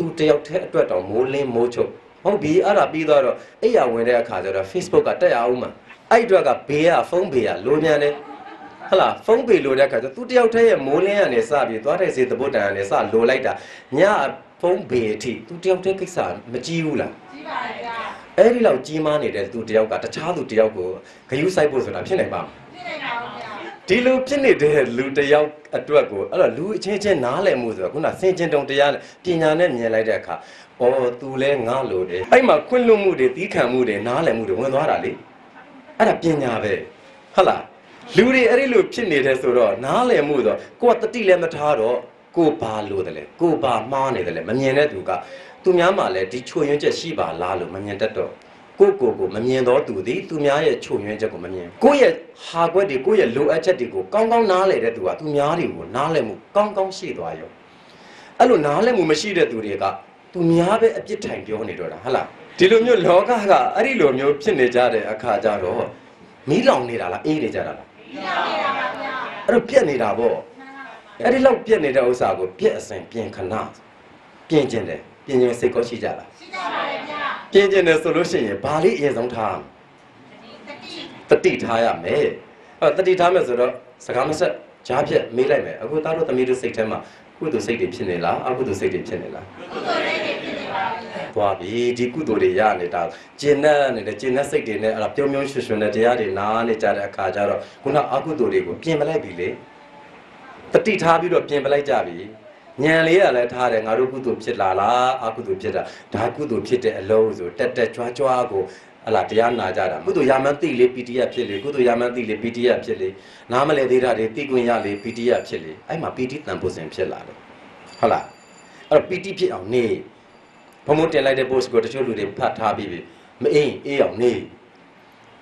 သူတယောက်တည်းအတွက်တော့မိုးလင်းမိုးချုပ်ဟုတ်ပြီအဲ့ဒါပြီးတော့အဲ့ရဝင်တဲ့အခါကျတော့ Facebook ကတက်ရအောင်မှာအဲ့အတွက်ကဘေးကဖုန်းဘေးကလိုမြန်တယ်ဟလာဖုန်းဘေးလိုတဲ့အခါကျသူတယောက်တည်းရဲ့မိုးလင်းကနေစပြီးသွားတဲ့စေတပုတ်တန်ကနေစလိုလိုက်တာညဖုန်းဘေးအထိသူတယောက်တည်းကိစ္စမကြည့်ဘူးလားကြီးပါလေဗျာအဲ့ဒီလောက်ကြီးမားနေတဲ့သူတယောက်ကတခြားသူတယောက်ကိုဂယုစိုက်ဖို့ဆိုတာဖြစ်နိုင်ပါ့မလားပြည့်နေတာပါဗျာ ဒီလိုဖြစ်နေတဲ့လူတယောက်အတွက်ကိုအဲ့တော့လူအချင်းချင်းနားလည်မှုဆိုတော့ခုနစင်ကျင်တုံတရားနဲ့ပညာနဲ့မြင်လိုက်တဲ့အခါအော်သူလဲငါလိုတယ်အဲ့မှာခွင့်လွတ်မှုတွေသီးခံမှုတွေနားလည်မှုတွေဝင်သွားတာလေအဲ့ဒါပညာပဲဟုတ်လားလူတွေအဲ့ဒီလိုဖြစ်နေတယ်ဆိုတော့နားလည်မှုဆိုတော့ကိုကတတိလည်းမထားတော့ကိုဘာလို့တယ်လဲကိုဘာမှားနေတယ်လဲမမြင်တဲ့သူကသူများမှလည်းဒီချိုယွင်းချက်ရှိပါလားလို့မမြင်တတ်တော့ ကိုယ့်ကိုယ်ကိုမမြင်တော့သူသည်သူများရဲ့ချုပ်ညွှန်းချက်ကိုမမြင်ကိုယ့်ရဲ့ဟာကွက်တွေကိုယ့်ရဲ့လိုအပ်ချက်တွေကိုကောင်းကောင်းနားလည်တဲ့သူကသူများတွေကိုနားလည်မှုကောင်းကောင်းရှိသွားရောအဲ့လိုနားလည်မှုမရှိတဲ့သူတွေကသူများပဲအပြစ်ထိုင်ပြောနေတော့တာဟုတ်လားဒီလိုမျိုးလောကကအဲ့ဒီလိုမျိုးဖြစ်နေကြတဲ့အခါကျတော့မီးလောင်နေတာလားအေးနေကြတာလားပြည့်နေတာပါဗျာအဲ့တော့ပြက်နေတာပေါ့အဲ့ဒီလောက်ပြက်နေတဲ့ဥစ္စာကိုပြက်အစဉ်ပြင်ခဏပြင်ကျင်တယ်ပြင်ကျင်စိတ်ကောရှိကြလားရှိ ကြပါလေဗျာပြင်ကျင်တယ်ဆိုလို့ရှိရင်ဘာလေးအရင်ဆုံးထားရမလဲတတိတတိထားရမယ်အဲ့တတိထားမယ်ဆိုတော့စကားမဆက်ဂျားဖြက်မေးလိုက်မယ်အခုသားတို့သမီးတို့စိတ်ထဲမှာကုသိုလ်စိတ်တွေဖြစ်နေလားအကုသိုလ်စိတ်တွေဖြစ်နေလားကုသိုလ်လေးတွေဖြစ်နေပါလေသွားပြီဒီကုသိုလ်တွေရနေတာကျင်နဲ့နေတဲ့ကျင်နဲ့စိတ်တွေနဲ့အဲ့ဒါပြုံးပြုံးရွှွှွနဲ့တရားတွေနားနေကြတဲ့အခါကျတော့ခုနအကုသိုလ်တွေကိုပြင်ပလိုက်ပြီလေတတိထားပြီးတော့ပြင်ပလိုက်ကြပြီ ညံလေးရလဲထားတယ်ငါတို့ကုသိုလ်ဖြစ်လာလားအကုသိုလ်ဖြစ်တာဒါကုသိုလ်ဖြစ်တဲ့အလုံးဆိုတက်တက်ကြွားကြွားကိုဟလာတရားနာကြတာကုသိုလ်ရာမန်သိလေပီတိယဖြစ်လေကုသိုလ်ရာမန်သိလေပီတိယဖြစ်လေနားမလဲသေးတာတွေသိခွင့်ရလေပီတိယဖြစ်လေအဲ့မှာပီတိတန်ဖို့စဉ်ဖြစ်လာတယ်ဟုတ်လားအဲ့တော့ပီတိဖြစ်အောင်နေဘုံမတင်လိုက်တဲ့ post ကိုတချို့လူတွေဖတ်ထားပြီးပြီမအေးအေးအောင်နေ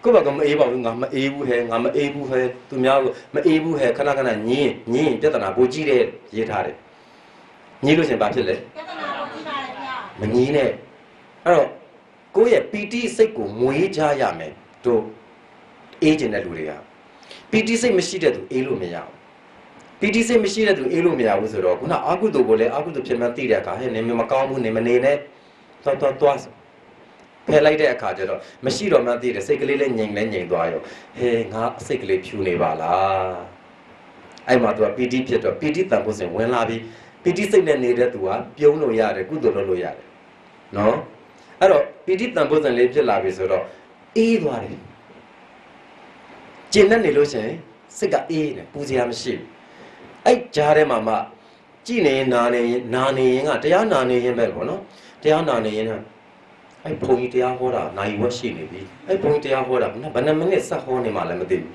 ကိုယ့်ဘက်ကမအေးပါဘူးငါမအေးဘူးဟဲ့ငါမအေးဘူးဟဲ့သူများကမအေးဘူးဟဲ့ခဏခဏညင်းညင်းပြဿနာပိုကြီးတယ်ရေးထားတယ် ညင်းလို့ရှရင်ဘာဖြစ်လဲပြဿနာကိုကြီးပါလေဗျာမငြင်းနဲ့အဲ့တော့ကိုယ့်ရဲ့ပီတိစိတ်ကိုမွေးကြရမယ်တို့အေးကျင်တဲ့လူတွေကပီတိစိတ်မရှိတဲ့သူအေးလို့မရဘူးပီတိစိတ်မရှိတဲ့သူအေးလို့မရဘူးဆိုတော့ခုနအာကုသိုလ်ကိုလည်းအာကုသိုလ်ဖြစ်မှန်းသိတဲ့အခါဟဲ့နေမကောင်းဘူးနေမနေနဲ့သွားသွားသွားဆိုဖယ်လိုက်တဲ့အခါကျတော့မရှိတော့မှန်းသိတယ်စိတ်ကလေးလည်းငြိမ်လဲငြိမ်သွားရောဟဲငါအစိတ်ကလေးဖြူနေပါလားအဲ့မှာသူကပီတိဖြစ်တော့ပီတိတန်ဖို့စဉ်ဝင်လာပြီး ပီတိစိတ်နဲ့နေတဲ့သူကပြုံးလို့ရတယ်ကုသိုလ်လုပ်လို့ရတယ်နော်အဲ့တော့ပီတိတန်ဖိုးစံလေးဖြစ်လာပြီဆိုတော့အေးသွားတယ်ကျင်နဲ့နေလို့ရှိရင်စိတ်ကအေးနေပူစရာမရှိဘူးအဲ့ကြားထဲမှာမှကြည်နေရင်နာနေရင်နာနေရင်ကတရားနာနေရင်ပဲပေါ့နော်တရားနာနေရင်ကအဲ့ဘုံကြီးတရားဟောတာနိုင်ဝက်ရှိနေပြီအဲ့ဘုံကြီးတရားဟောတာဘယ်နှဘယ်နှမိနစ်ဆက်ဟောနေမှလည်းမသိဘူး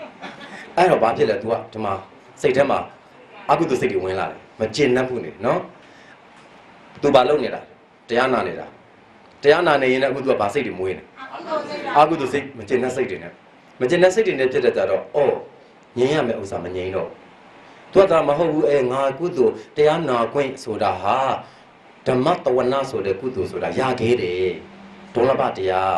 အဲ့တော့ဘာဖြစ်လဲ तू ကဒီမှာစိတ်ထဲမှာအကုသိုလ်စိတ်တွေဝင်လာတယ် မကျင်납ဘူးနေနော် तू ဘာလုပ်နေတာတရားနာနေတာတရားနာနေရင်လည်းအခုသူကဗာစိတ်တွေမွေးနေအကုသိုလ်စိတ်ပါအာကုသူစိတ်မကျင်တဲ့စိတ်တွေနဲ့မကျင်တဲ့စိတ်တွေနဲ့ဖြစ်တဲ့ကြတော့အော်ငြိမ်းရမယ့်ဥစ္စာမငြိမ်းတော့သူကဒါမဟုတ်ဘူးအဲငါကုသိုလ်တရားနာခွင့်ဆိုတာဟာဓမ္မတဝနာဆိုတဲ့ကုသိုလ်ဆိုတာရခဲ့တယ်ဒုလဘတရား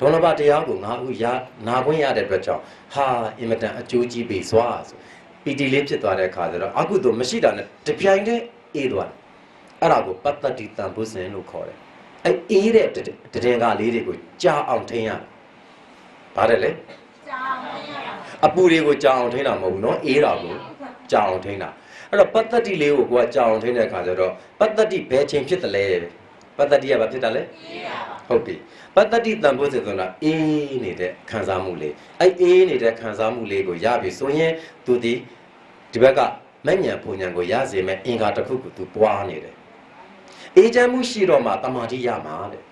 ဒုလဘတရားကိုငါအခုရနာခွင့်ရတဲ့အတွက်ကြောင့်ဟာအင်မတန်အကျိုးကြီးပြီစွာဆို ပီတီလေးဖြစ်သွားတဲ့အခါကျတော့အကုသိုလ်မရှိတာနဲ့တပြိုင်တည်းအေးသွားတယ်အဲ့ဒါကိုပတ္တတိတံဘုဇင်လို့ခေါ်တယ် အဲ့အေးတဲ့တည်ငါလေးတွေကိုကြားအောင်ထိန်းရဗါတယ်လေ ကြောင်းမရပါ အပူတွေကိုကြားအောင်ထိန်းတာမဟုတ်ဘူးเนาะအေးတာကိုကြားအောင်ထိန်းတာအဲ့ အဲ့တော့ပတ္တတိလေးကိုကိုကကြောင်ထင်းတဲ့အခါကျတော့ပတ္တတိဘယ်ချိန်ဖြစ်တယ်လဲပတ္တတိကဘာဖြစ်တာလဲ အေးတာပါ ဟုတ်ပြီပတ္တတိတန်ဖိုးစေဆိုတာအေးနေတဲ့ခံစားမှုလေးအဲ့အေးနေတဲ့ခံစားမှုလေးကိုရပြီဆိုရင်သူဒီ ဒီဘက်ကမညံပုံညံကိုရစေမဲ့အင်္ဂါတစ်ခုကိုသူပွားနေတယ်အေးချမ်းမှုရှိတော့မှတမာတိရမှာတဲ့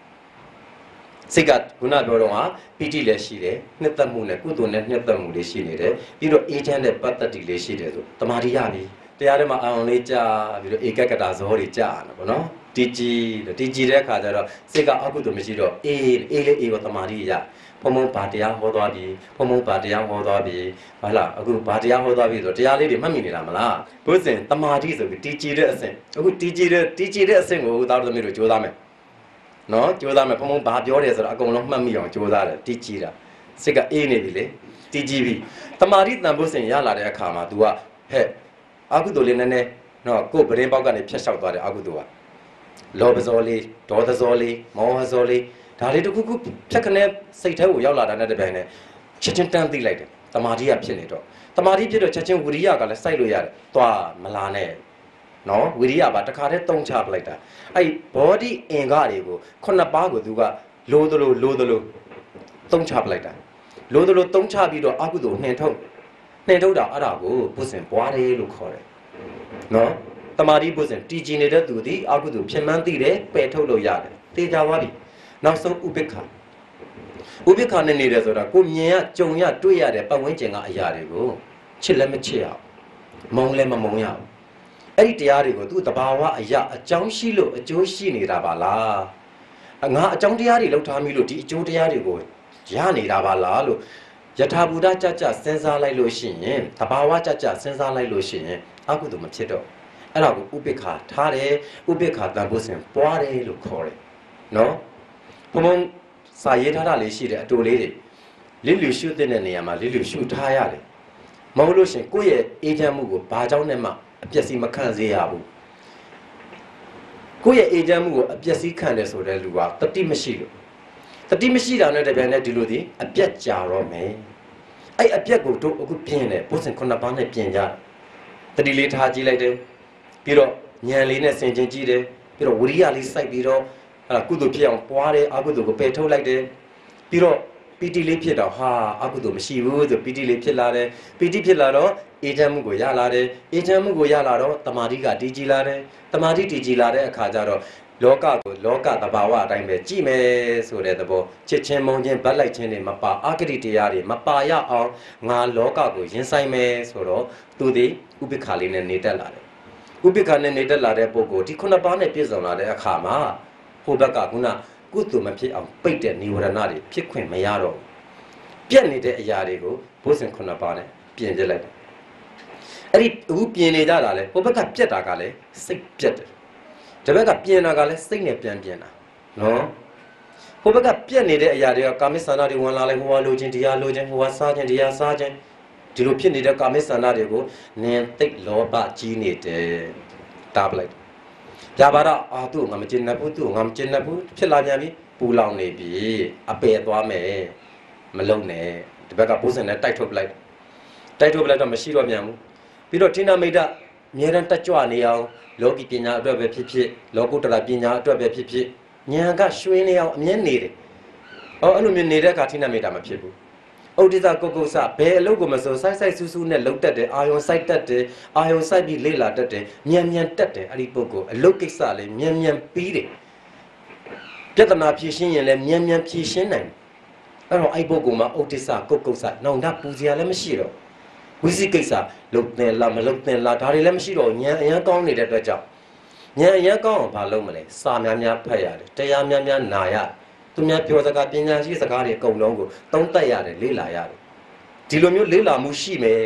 စိတ်ကခုနပြောတော့ဟာပီတိလည်းရှိတယ်နှစ်သက်မှုနဲ့ကုသိုလ်နဲ့နှစ်သက်မှုလေးရှိနေတယ်ပြီးတော့အေးချမ်းတဲ့ပတ္တတိလေးရှိတယ်ဆိုတမာတိရပြီတရားထဲမှာအာရုံလေးကြာပြီးတော့ဧကကတာဇောတွေကြာတာပေါ့နော်တီကြည်တီကြည်တဲ့အခါကျတော့စိတ်ကအကုသိုလ်မရှိတော့အေးအေးလေးအေးကိုတမာတိရ ဘုံဘုံဘာတရားဟောသွားပြီဘုံဘုံဘာတရားဟောသွားပြီဟာလားအခုဘာတရားဟောသွားပြီဆိုတော့တရားလေးတွေမှတ်မိနေတာမလားဘုဇင်တမာတိဆိုပြီးတီကြည်တဲ့အဆင့်အခုတီကြည်တဲ့တီကြည်တဲ့အဆင့်ကိုသာတော်သမီးတို့ကြိုးစားမယ်နော်ကြိုးစားမယ်ဘုံဘုံဘာပြောတယ်ဆိုတော့အကုန်လုံးမှတ်မိအောင်ကြိုးစားတယ်တီးကြည့်တာစိတ်ကအေးနေပြီလေတီးကြည့်ပြီတမာတိတန်ဖို့စင်ရလာတဲ့အခါမှာ तू ကဟဲ့အာကုသိုလ်လေးနည်းနည်းနော်ကိုယ်ပရင်ပေါက်ကနေဖြတ်လျှောက်သွားတယ်အာကုသိုလ်ကလောဘဇောလေးဒေါသဇောလေးမောဟဇောလေး ဒါလေးတစ်ခုခုဖြတ်ခနဲ့စိတ်ထဲကိုရောက်လာတာနဲ့တပြိုင်နက်ချက်ချင်းတန်းသိလိုက်တယ်တမာတိကဖြစ်နေတော့တမာတိဖြစ်တော့ချက်ချင်းဝိရိယကလည်းစိုက်လို့ရတယ်သွားမလာနဲ့နော်ဝိရိယပါတခါတည်းတုံးချပလိုက်တာအဲ့ body အင်္ဂါတွေကိုခုနှစ်ပါးကိုသူကလိုသလိုလိုသလိုတုံးချပလိုက်တာလိုသလိုတုံးချပြီးတော့အကုသိုလ်နှင်ထုတ်နှင်ထုတ်တာအဲ့ဒါကိုဘုဇင်ပွားတယ်လို့ခေါ်တယ်နော်တမာတိဘုဇင်တည်ကြည်နေတဲ့သူသည်အကုသိုလ်ဖြစ်မှန်းသိတယ်ပယ်ထုတ်လို့ရတယ်တေချာသွားပြီ နောက်ဆုံးဥပိ္ပခာဥပိ္ပခာနဲ့နေတယ်ဆိုတာကိုမြင်ရကြုံရတွေ့ရတဲ့ပတ်ဝန်းကျင်ကအရာတွေကိုချစ်လည်းမချစ်ရအောင်မုံလည်းမမုံရအောင်အဲ့ဒီတရားတွေကိုသူ့တဘာဝအရာအကြောင်းရှိလို့အကျိုးရှိနေတာပါလားအငါအကြောင်းတရားတွေလောက်ထားမိလို့ဒီအကျိုးတရားတွေကိုရနေတာပါလားလို့ယထာဘူတကြကြစဉ်းစားလိုက်လို့ရှိရင်တဘာဝကြကြစဉ်းစားလိုက်လို့ရှိရင်အကုသိုလ်မဖြစ်တော့အဲ့ဒါကိုဥပိ္ပခာထားတယ်ဥပိ္ပခာတန်ဖို့စဉ်ပွားတယ်လို့ခေါ်တယ်နော် ဘုံဘုံစာရေးထားတာလေးရှိတယ်အတူလေးတွေလစ်လူရှုတဲ့နေရာမှာလစ်လူရှုထားရတယ်မဟုတ်လို့ရှရင်ကိုယ့်ရဲ့အေဂျင့်မှုကိုဘာကြောင့်နဲ့မှအပျက်စီးမခံစေရဘူးကိုယ့်ရဲ့အေဂျင့်မှုကိုအပျက်စီးခံတယ်ဆိုတဲ့လူကတတိမရှိလို့တတိမရှိတာနဲ့တပြိုင်နက်ဒီလိုဒီအပြက်ကြာတော့မယ်အဲ့အပြက်ကိုတို့အခုပြင်တယ်ဘုဇင်ခုနှစ်ပါးနဲ့ပြင်ကြတတိလေးထားကြည့်လိုက်တယ်ပြီးတော့ညံလေးနဲ့ဆင်ခြင်ကြည့်တယ်ပြီးတော့ဝိရိယလေးစိုက်ပြီးတော့ အဲ့ဒါကုသိုလ်ဖြစ်အောင်ပွားတယ်အကုသိုလ်ကိုပယ်ထုတ်လိုက်တယ်ပြီးတော့ပီတိလေးဖြစ်တော့ဟာအကုသိုလ်မရှိဘူးဆိုပီတိလေးဖြစ်လာတယ်ပီတိဖြစ်လာတော့အေဂျင့်မှုကိုရလာတယ်အေဂျင့်မှုကိုရလာတော့တမာတိကတည်ကြည်လာတယ်တမာတိတည်ကြည်လာတဲ့အခါကျတော့လောကကိုလောကတဘာဝအတိုင်းပဲကြည်မယ်ဆိုတဲ့သဘောချစ်ချင်းမုန်းချင်းဗတ်လိုက်ချင်းတွေမပါအာဂတိတရားတွေမပါရအောင်ငါလောကကိုရင်ဆိုင်မယ်ဆိုတော့သူဒီဥပိ္ပခာလေးနဲ့နေတက်လာတယ်ဥပိ္ပခာနဲ့နေတက်လာတဲ့ပုဂ္ဂိုလ်ဒီခုနှစ်ပါးနဲ့ပြည့်စုံလာတဲ့အခါမှာ ဟိုဘက်ကခုနကုသိုလ်မဖြစ်အောင်ပိတ်တဲ့និဝရဏတွေဖြစ်ခွင့်မရတော့ဘူးပြက်နေတဲ့အရာတွေကိုဘုဇင်ခုနှစ်ပါးနဲ့ပြင်ပြလိုက်တယ်အဲ့ဒီအခုပြင်နေကြတာလေဟိုဘက်ကပြက်တာကလည်းစိတ်ပြက်တယ်ဒီဘက်ကပြင်တာကလည်းစိတ်နဲ့ပြန်ပြင်တာနော်ဟိုဘက်ကပြက်နေတဲ့အရာတွေကကာမိသန္တာတွေဝင်လာလိုက်ဟိုဟာလိုခြင်းတရားလိုခြင်းဟိုဟာစားခြင်းတရားစားခြင်းဒီလိုဖြစ်နေတဲ့ကာမိသန္တာတွေကိုနင်သိတ်လောဘကြီးနေတယ်တားပလိုက်တယ် ပြပါတော့အာသူ့ကိုငါမကျင်납ဘူးသူ့ကိုငါမကျင်납ဘူးဖြစ်လာပြန်ပြီပူလောင်နေပြီအပယ်သွားမယ်မလုံနဲ့ဒီဘက်ကပိုးစင်နဲ့တိုက်ထုတ်ပလိုက်တိုက်ထုတ်ပလိုက်တော့မရှိတော့ပြန်ဘူးပြီးတော့ဌိနမိတ်အမြဲတမ်းတက်ကြွနေအောင်လောကီပညာအတွက်ပဲဖြစ်ဖြစ်လောကုတ္တရာပညာအတွက်ပဲဖြစ်ဖြစ်ဉာဏ်ကရွှင်းနေအောင်အမြဲနေတယ်ဟောအဲ့လိုမျိုးနေတဲ့အခါဌိနမိတ်မဖြစ်ဘူး ဩဒိသကုတ်ကုတ်စဘယ်အလုပ်ကိုမဆိုစိုက်စိုက်ဆူးဆူးနဲ့လှုပ်တတ်တယ်အာယုံစိုက်တတ်တယ်အာယုံစိုက်ပြီးလေ့လာတတ်တယ်မြန်မြန်တတ်တယ်အဲ့ဒီပုဂ္ဂိုလ်အလုပ်ကိစ္စလည်းမြန်မြန်ပြီးတယ်ပြဿနာဖြေရှင်းရင်လည်းမြန်မြန်ဖြေရှင်းနိုင်တယ်အဲ့တော့အဲ့ပုဂ္ဂိုလ်မှာဩဒိသကုတ်ကုတ်စနောင်တပူစရာလည်းမရှိတော့ဝိသိကိစ္စလှုပ်တယ်လားမလှုပ်တယ်လားဒါတွေလည်းမရှိတော့ဉာဏ်အရန်ကောင်းနေတဲ့အတွက်ကြောင့်ဉာဏ်အရန်ကောင်းအောင်ဘာလုပ်မလဲစာများများဖတ်ရတယ်တရားများများနာရတယ် သူများပြောစကားပညာရှိစကားတွေအကုန်လုံးကိုသုံးသပ်ရတယ်လေ့လာရတယ်ဒီလိုမျိုးလေ့လာမှုရှိမယ်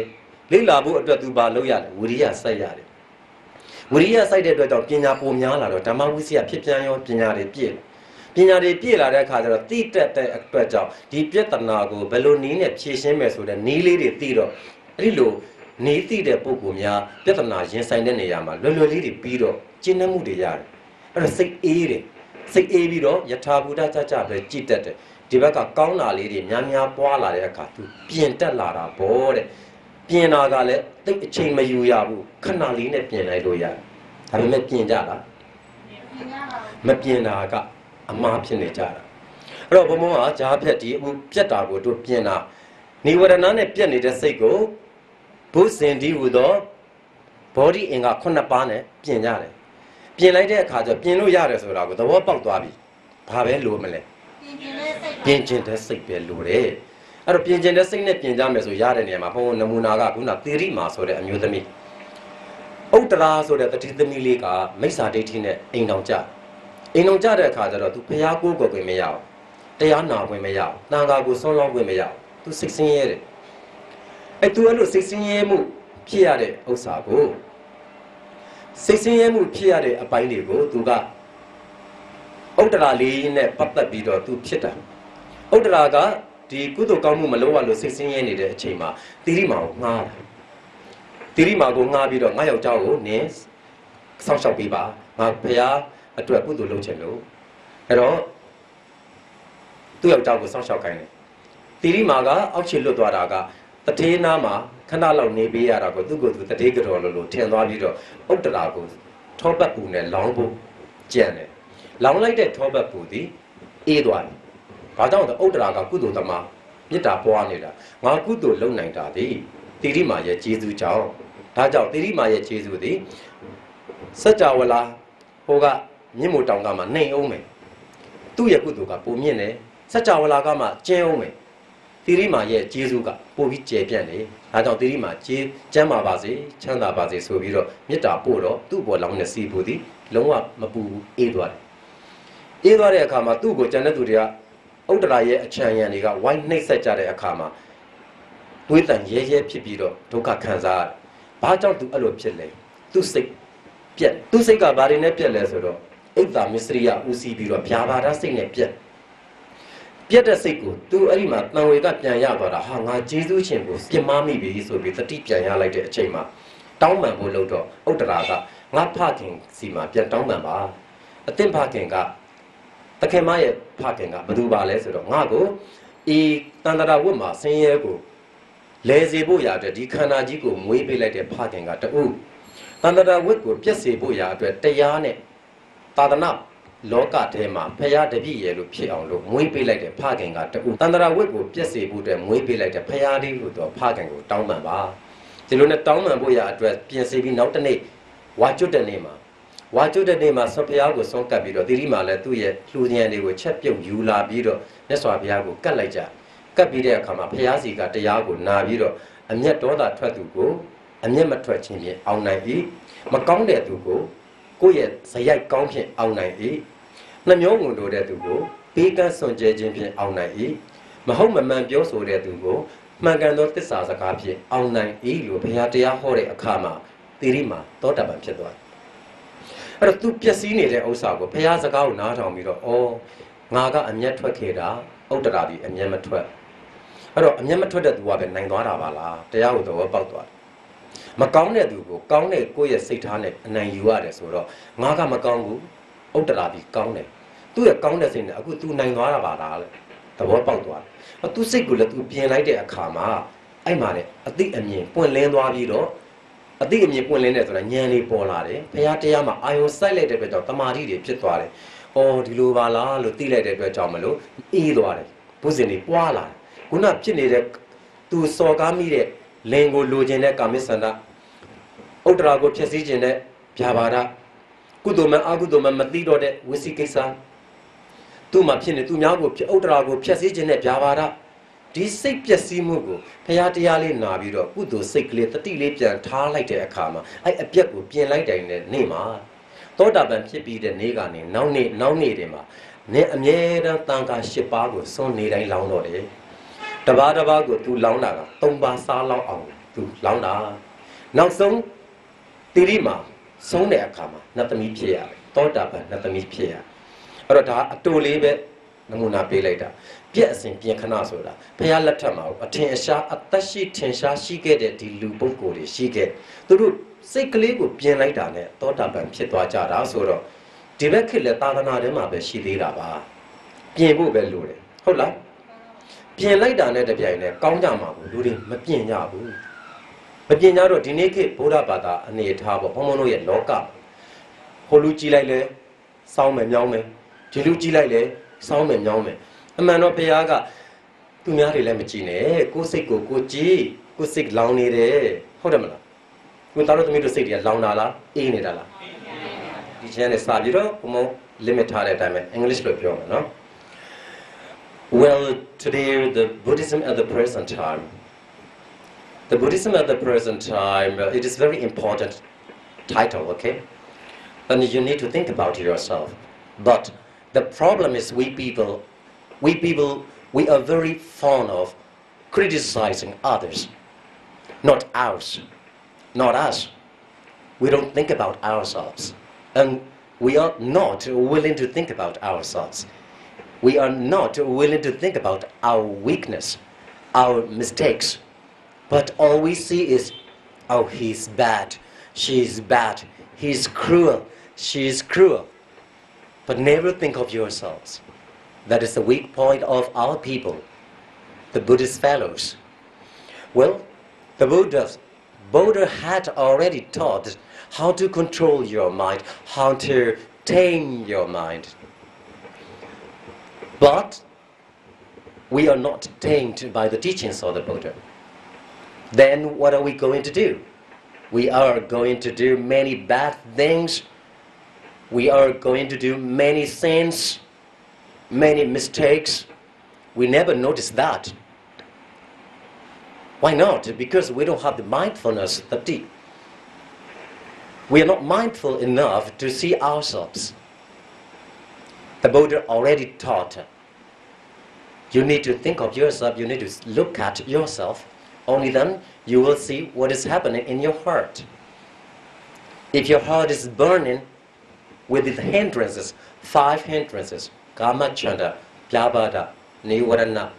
လေ့လာဖို့အတွက်သူဘာလုပ်ရလဲဝိရိယစိုက်ရတယ်ဝိရိယစိုက်တဲ့အတွက်ကြောင့်ပညာပုံများလာတော့ဓမ္မဝိစီယဖြစ်ပြန်ရောပညာတွေပြည့်ပညာတွေပြည့်လာတဲ့အခါကျတော့တိတက်တဲ့အတွက်ကြောင့်ဒီပြဿနာကိုဘယ်လိုနည်းနဲ့ဖြေရှင်းမယ်ဆိုတဲ့နည်းလေးတွေသိတော့အဲ့ဒီလိုနည်းသိတဲ့ပုံကူများပြဿနာရင်ဆိုင်တဲ့နေရာမှာလွယ်လွယ်လေးတွေပြီးတော့ကျင့်နှမှုတွေရတယ်အဲ့တော့စိတ်အေးတယ် စိတ်အေးပြီးတော့ယထာဘူတကြကြပဲကြည်တတ်တယ်ဒီဘက်ကကောင်းတာလေးတွေများများပွားလာတဲ့အခါသူပြင်တက်လာတာဗောတဲ့ပြင်တာကလည်းတိတ်အချိန်မယူရဘူးခဏလေးနဲ့ပြင်လိုက်လို့ရတယ်ဒါပေမဲ့ပြင်ကြတာပြင်ရပါဘူးမပြင်တာကအမှားဖြစ်နေကြတာအဲ့တော့ဘုံဘုံကဂျားဖြတ်ဒီအခုပြက်တာကိုတို့ပြင်တာနိဝရဏနဲ့ပြက်နေတဲ့စိတ်ကိုဘုဇင်ဒီဟူသော body အင်္ဂါ9ပါးနဲ့ပြင်ကြတယ် ပြင်လိုက်တဲ့အခါကျပြင်လို့ရတယ်ဆိုတာကိုသဘောပေါက်သွားပြီဘာပဲလိုမလဲ ပြင်ပြင်လေးစိတ် ပြင်ကျင်တဲ့စိတ်ပဲလိုတယ်အဲ့တော့ပြင်ကျင်တဲ့စိတ်နဲ့ပြင်ကြမယ်ဆိုရတဲ့နေရာမှာဘုံဘုံနမူနာကခုနသေရိမာဆိုတဲ့အမျိုးသမီးဥတ္တရာဆိုတဲ့တတိသမီးလေးကမိစ္ဆာဒိဋ္ဌိနဲ့အိမ်တော်ကြအိမ်တော်ကြတဲ့အခါကျတော့ तू ဖျားကိုးကွယ်ခွင့်မရအောင်တရားနာခွင့်မရအောင်တန်ခါကိုဆွန်းလောင်းခွင့်မရအောင် तू စိတ်ဆင်းရဲတယ်အဲ့ तू အဲ့လိုစိတ်ဆင်းရဲမှုဖြစ်ရတဲ့ဥစ္စာကို စိတ်ဆင်းရဲမှုဖြစ်ရတဲ့အပိုင်းတွေကို तू ကဥတ္တရာလေးနဲ့ပတ်သက်ပြီးတော့ तू ဖြစ်တာဥဒ္ဒရာကဒီကုသိုလ်ကောင်းမှုမလုပ်ရလို့စိတ်ဆင်းရဲနေတဲ့အချိန်မှာတိရိမာကိုငှားတယ်တိရိမာကိုငှားပြီးတော့ငါယောက်ျားကိုနင်းဆောင်းလျှောက်ပေးပါငါဖះအတွက်ကုသိုလ်လုပ်ချင်လို့အဲ့တော့သူ့ယောက်ျားကိုဆောင်းလျှောက်ခိုင်းတယ်တိရိမာကအောက်ခြေလွတ်သွားတာကတထေးနာမှာ ခဏလောက်နေပေးရတာကိုသူ့ကိုယ်သူတထေးကြော်လို့လို့ထင်သွားပြီးတော့ဥဒ္ဒရာကိုထောပတ်ပူနဲ့လောင်းဖို့ကြံတယ်လောင်းလိုက်တဲ့ထောပတ်ပူသည်အေးသွားတယ်ဘာကြောင့်လဲဥဒ္ဒရာကကုသိုလ်သမားမေတ္တာပွားနေတာငါကုသိုလ်လုပ်နိုင်တာဒီတိရိမာရဲ့ကျေးဇူးကြောင့်ဒါကြောင့်တိရိမာရဲ့ကျေးဇူးသည်စัจ java လာဟိုကမြင့်မို့တောင်ကမှနှိမ်အောင်မယ်သူ့ရဲ့ကုသိုလ်ကပုံမြင့်တယ်စัจ java လာကမှကျင်းအောင်မယ်တိရိမာရဲ့ကျေးဇူးကပိုပြီးကျယ်ပြန့်တယ် ဒါကြောင့်တိရိမာကျေးကျမ်းပါပါစေချမ်းသာပါစေဆိုပြီးတော့မေတ္တာပို့တော့သူ့ဘော်လောင်းနဲ့စီးဖို့သည်လုံးဝမပူဘူးအေးသွားတယ်အေးသွားတဲ့အခါမှာသူ့ကိုကျန်တဲ့သူတွေကဥဒ္ဒရာရဲ့အချံရံတွေကဝိုင်းနှိမ့်ဆက်ကြတဲ့အခါမှာသွေးတန်ရဲရဲဖြစ်ပြီးတော့ဒုက္ခခံစားရတယ်။ဘာကြောင့်သူအဲ့လိုဖြစ်လဲ။သူစိတ်ပြက်သူစိတ်ကဘာတွေနဲ့ပြက်လဲဆိုတော့အိတ်တာမစ္စရိယဦးစီးပြီးတော့ဗျာပါဒစိတ်နဲ့ပြက် ပြက်တဲ့စိတ်ကိုသူအဲ့ဒီမှာတန်ဝေကပြန်ရသွားတာဟာငါကျေးဇူးရှင်ကိုပြစ်မှားမိပြီဆိုပြီးတတိပြန်ရလိုက်တဲ့အချိန်မှာတောင်းပန်ဖို့လုပ်တော့ဥဒ္ဒရာကငါဖခင်စီမှာပြန်တောင်းပန်ပါအသင်ဖခင်ကတခင်မရဲ့ဖခင်ကဘယ်သူပါလဲဆိုတော့ငါကိုဤတန်တရာဝတ်မှာဆင်းရဲကိုလဲစေဖို့ရတဲ့ဒီခန္ဓာကြီးကိုမွေးပေးလိုက်တဲ့ဖခင်ကတူတန်တရာဝတ်ကိုပြည့်စေဖို့ရအတွက်တရားနဲ့သာသနာ လောကထဲမှာဖရာတပြည့်ရဲ့လို့ဖြစ်အောင်လို့မွေးပေးလိုက်တဲ့ဖခင်ကတူတန်တရာဝတ်ကိုပြည့်စေဖို့အတွက်မွေးပေးလိုက်တဲ့ဖရာလေးလို့တော့ဖခင်ကိုတောင်းပန်ပါဒီလိုနဲ့တောင်းပန်ဖို့ရအတွက်ပြင်ဆင်ပြီးနောက်တစ်နေ့ဝါကျွတ်တဲ့နေ့မှာဝါကျွတ်တဲ့နေ့မှာဆွဖျားကိုဆုံးကပ်ပြီးတော့တိရိမာလည်းသူ့ရဲ့လှူဉဏ်တွေကိုချက်ပြုတ်ယူလာပြီးတော့မြတ်စွာဘုရားကိုကတ်လိုက်ကြကတ်ပြီးတဲ့အခါမှာဘုရားစီကတရားကိုနာပြီးတော့အမျက်ဒေါသထွက်သူကိုအမျက်မထွက်ခြင်းဖြင့်အောင်နိုင်၏မကောင်းတဲ့သူကို ကိုယ့်ရဲ့ဇယိုက်ကောင်းဖြင့်အောင်နိုင်၏နှမျိုးဝင်တို့တဲ့သူကိုပေးကမ်းစွန့်ကြဲခြင်းဖြင့်အောင်နိုင်၏မဟုတ်မမှန်ပြောဆိုတဲ့သူကိုမှန်ကန်သောတစ္ဆာစကားဖြင့်အောင်နိုင်၏လို့ဘုရားတရားဟောတဲ့အခါမှာတိရိမာသောတာပန်ဖြစ်သွားတယ်အဲ့တော့ तू ပျက်စီးနေတဲ့ဥစ္စာကိုဘုရားစကားကိုနားထောင်ပြီးတော့ဩငါကအမျက်ထွက်ခဲ့တာဥတ္တရာဒီအမျက်မထွက်အဲ့တော့အမျက်မထွက်တဲ့သူကပဲနိုင်သွားတာပါလားတရားကိုတော့ပေါက်သွားတယ် မကောင်းတဲ့သူကိုကောင်းတဲ့ကိုယ့်ရဲ့စိတ်ထားနဲ့အနိုင်ယူရတယ်ဆိုတော့ငါကမကောင်းဘူးဥတ္တရာဒီကောင်းတယ်သူ့ရဲ့ကောင်းတဲ့စိတ်နဲ့အခု तू နိုင်သွားတာပါလားလေသဘောပေါက်သွားတယ်အဲ့ तू စိတ်ကိုလည်း तू ပြင်လိုက်တဲ့အခါမှာအဲ့မှာလေအသိအမြင်ပွင့်လင်းသွားပြီးတော့ အတိအမြင်ပွင့်လင်းတယ်ဆိုတာဉာဏ်လေးပေါ်လာတယ်ဘုရားတရားမှာအာယုံစိုက်လိုက်တဲ့အတွက်ကြောင့်တမာတိတွေဖြစ်သွားတယ်။အော်ဒီလိုပါလားလို့သိလိုက်တဲ့အတွက်ကြောင့်မလို့အေးသွားတယ်။ဘုဇင်တွေပွားလာတယ်။ခုနဖြစ်နေတဲ့သူစော်ကားမိတဲ့လင်ကိုလိုချင်တဲ့ကာမိသန္တာ ဥဒ္ဒရာကိုဖျက်ဆီးခြင်းတဲ့ဗျာပါဒကုသိုလ်မအကုသိုလ်မမသိတော့တဲ့ဝိသိကိစ္စသူ့မှာဖြစ်နေသူများကိုဥဒ္ဒရာကိုဖျက်ဆီးခြင်းတဲ့ဗျာပါဒဒီစိတ်ပျက်စီးမှုကိုဘုရားတရားလေးနာပြီးတော့ကုသိုလ်စိတ်ကလေးတတိလေးပြန်ထားလိုက်တဲ့အခါမှာအဲ့အပြက်ကိုပြင်လိုက်တိုင်းနဲ့နေ့မှာသောတာပန်ဖြစ်ပြီးတဲ့နေ့ကနေနောက်နေ့နောက်နေ့တွေမှာနင်းအမြဲတမ်းတန်ခါ၈ပါးကိုစွန့်နေတိုင်းလောင်းတော့တယ်တပါးတပါးကို तू လောင်းတာက၃ပါးစားလောက်အောင် तू လောင်းတာနောက်ဆုံး တိရိမှာဆုံးတဲ့အခါမှာနတ်သမီးဖြစ်ရတယ်သောတာပန်နတ်သမီးဖြစ်ရအဲ့တော့ဒါအတူလေးပဲနမူနာပေးလိုက်တာပြက်အစဉ်ပြင်ခဏဆိုတာဖះလက်ထက်မှာအထင်အရှားအသက်ရှိထင်ရှားရှိခဲ့တဲ့ဒီလူပုဂ္ဂိုလ်တွေရှိခဲ့သူတို့စိတ်ကလေးကိုပြင်လိုက်တာနဲ့သောတာပန်ဖြစ်သွားကြတာဆိုတော့ဒီဘက်ခေတ်လက်သာသနာထဲမှာပဲရှိသေးတာပါပြင်ဖို့ပဲလိုတယ်ဟုတ်လားပြင်လိုက်တာနဲ့တပြိုင်နက်ကောင်းကြမှာကိုလူတွေမပြင်ကြဘူး မပညာတော့ဒီနေ့ခေတ်ဗုဒ္ဓဘာသာအနေအထားပေါ့ဘုံဘုံတို့ရဲ့လောကဟိုလူကြည့်လိုက်လဲစောင်းမယ်မြောင်းမယ်ဒီလူကြည့်လိုက်လဲစောင်းမယ်မြောင်းမယ်အမှန်တော့ဘုရားကသူများတွေလည်းမကြည့်နဲ့ကိုယ်စိတ်ကိုကိုယ်ကြည့်ကိုယ်စိတ်လောင်နေတယ်ဟုတ်တယ်မလားကိုသားတို့သမီးတို့စိတ်တွေကလောင်တာလားအေးနေတာလားဒီချမ်းနဲ့စာပြီးတော့ဘုံဘုံ limit ထားတဲ့အတိုင်းပဲ English လို့ပြောမှာနော် Well today the Buddhism at the present time The Buddhism at the present time, uh, it is very important title, okay? And you need to think about yourself. But the problem is we people, we people, we are very fond of criticizing others, not ours, not us. We don't think about ourselves. And we are not willing to think about ourselves. We are not willing to think about our weakness, our mistakes. But all we see is, oh, he's bad, she's bad, he's cruel, she's cruel. But never think of yourselves. That is the weak point of our people, the Buddhist fellows. Well, the Buddha, Buddha had already taught how to control your mind, how to tame your mind. But we are not tamed by the teachings of the Buddha then what are we going to do? We are going to do many bad things. We are going to do many sins, many mistakes. We never notice that. Why not? Because we don't have the mindfulness, deep. We are not mindful enough to see ourselves. The Buddha already taught. You need to think of yourself, you need to look at yourself only then you will see what is happening in your heart. If your heart is burning with the hindrances, five hindrances, kama chanda, pyabada, nivarana.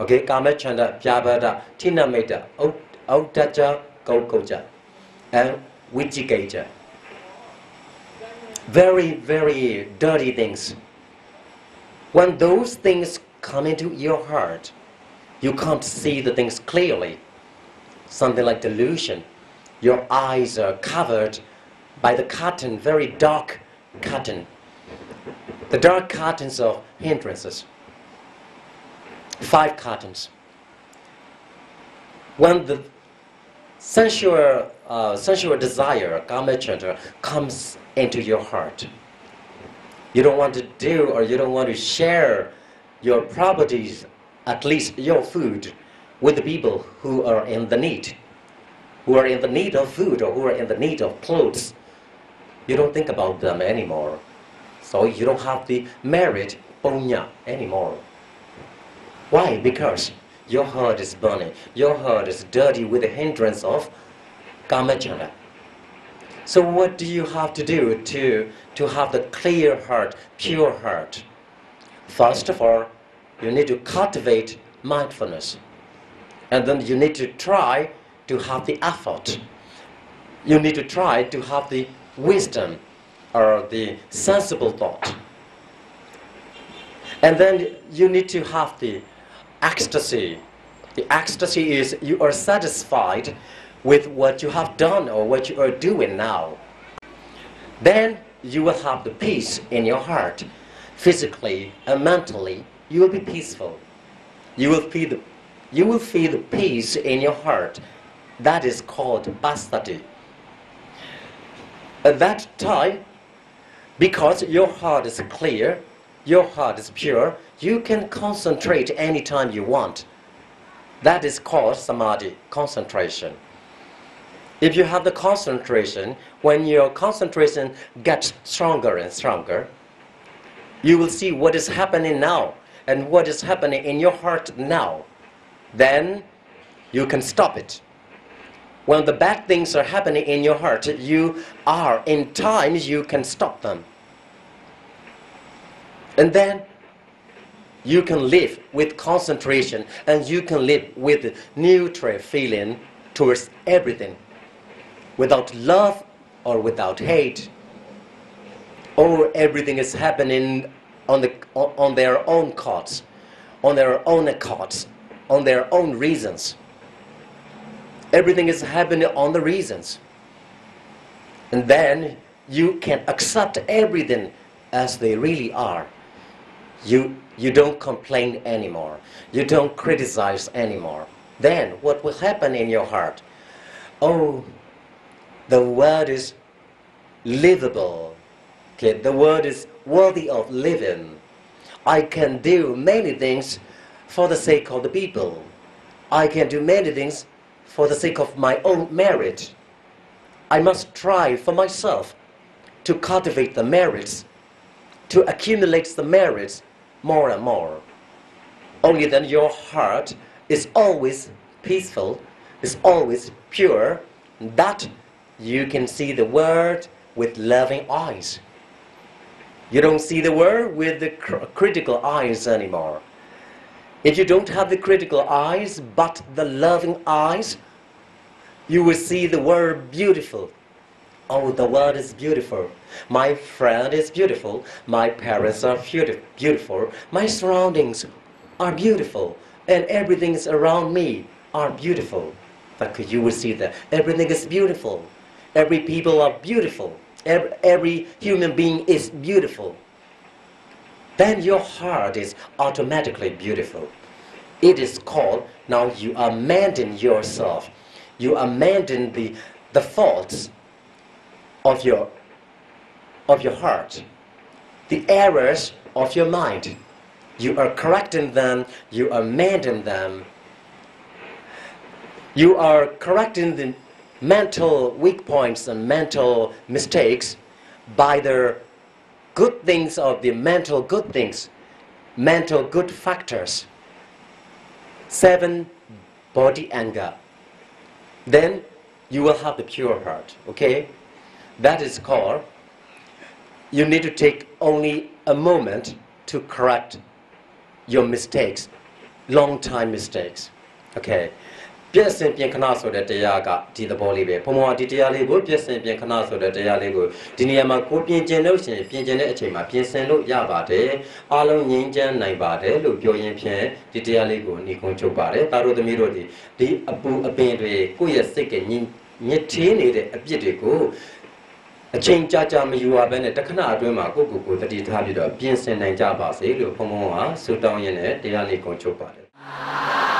Okay, kama chanda, pyabada, tinameta, autaja, kaukoja, and vichikaja. Very, very dirty things. When those things come into your heart, you can't see the things clearly. Something like delusion. Your eyes are covered by the curtain, very dark curtain. The dark curtains are hindrances. Five curtains. When the sensual, uh, sensual desire, kamachandra, comes into your heart, you don't want to do or you don't want to share your properties at least your food with the people who are in the need, who are in the need of food or who are in the need of clothes. You don't think about them anymore. So you don't have the merit punya anymore. Why? Because your heart is burning. Your heart is dirty with the hindrance of kamachana. So what do you have to do to, to have the clear heart, pure heart? First of all, you need to cultivate mindfulness. And then you need to try to have the effort. You need to try to have the wisdom or the sensible thought. And then you need to have the ecstasy. The ecstasy is you are satisfied with what you have done or what you are doing now. Then you will have the peace in your heart, physically and mentally you will be peaceful. You will feel you will feel peace in your heart. That is called bastati. At that time, because your heart is clear, your heart is pure, you can concentrate anytime you want. That is called samadhi, concentration. If you have the concentration, when your concentration gets stronger and stronger, you will see what is happening now and what is happening in your heart now, then you can stop it. When the bad things are happening in your heart, you are, in time, you can stop them. And then you can live with concentration and you can live with neutral feeling towards everything without love or without hate or everything is happening on, the, on their own cause, on their own accords, on their own reasons. Everything is happening on the reasons. And then you can accept everything as they really are. You, you don't complain anymore. You don't criticize anymore. Then what will happen in your heart? Oh, the world is livable. Okay, the world is worthy of living. I can do many things for the sake of the people. I can do many things for the sake of my own merit. I must try for myself to cultivate the merits, to accumulate the merits more and more. Only then your heart is always peaceful, is always pure, that you can see the world with loving eyes. You don't see the world with the cr- critical eyes anymore. If you don't have the critical eyes but the loving eyes, you will see the world beautiful. Oh, the world is beautiful. My friend is beautiful. My parents are beautiful. My surroundings are beautiful. And everything around me are beautiful. But you will see that everything is beautiful. Every people are beautiful. Every, every human being is beautiful. Then your heart is automatically beautiful. It is called now you mending yourself. You mending the, the faults of your of your heart, the errors of your mind. You are correcting them, you are mending them. You are correcting the mental weak points and mental mistakes by the good things of the mental good things, mental good factors. Seven, body anger. Then you will have the pure heart, okay? That is called, you need to take only a moment to correct your mistakes, long time mistakes, okay? ပြည့်စင်ပြင်ခဏဆိုတဲ့တရားကဒီသဘောလေးပဲဘုံဘဝဒီတရားလေးကိုပြည့်စင်ပြင်ခဏဆိုတဲ့တရားလေးကိုဒီနေရာမှာကိုပြင်ကျင်လို့ရှိရင်ပြင်ကျင်တဲ့အချိန်မှာပြင်ဆင်လို့ရပါတယ်အားလုံးငြိမ်းချမ်းနိုင်ပါတယ်လို့ပြောရင်းဖြင့်ဒီတရားလေးကိုညီကုန်းချုပ်ပါတယ်တာတို့သမီးတို့ဒီဒီအပူအပင်တွေကိုယ့်ရဲ့စိတ်ကညင်ညစ်သေးနေတဲ့အပြစ်တွေကိုအချိန်ကြာကြာမယူရဘဲနဲ့တခဏအတွင်းမှာကိုယ့်ကိုယ်ကိုတတိထားပြီးတော့ပြင်ဆင်နိုင်ကြပါစေလို့ဘုံဘုံကဆုတောင်းရင်းနဲ့တရားလေးကုန်းချုပ်ပါတယ်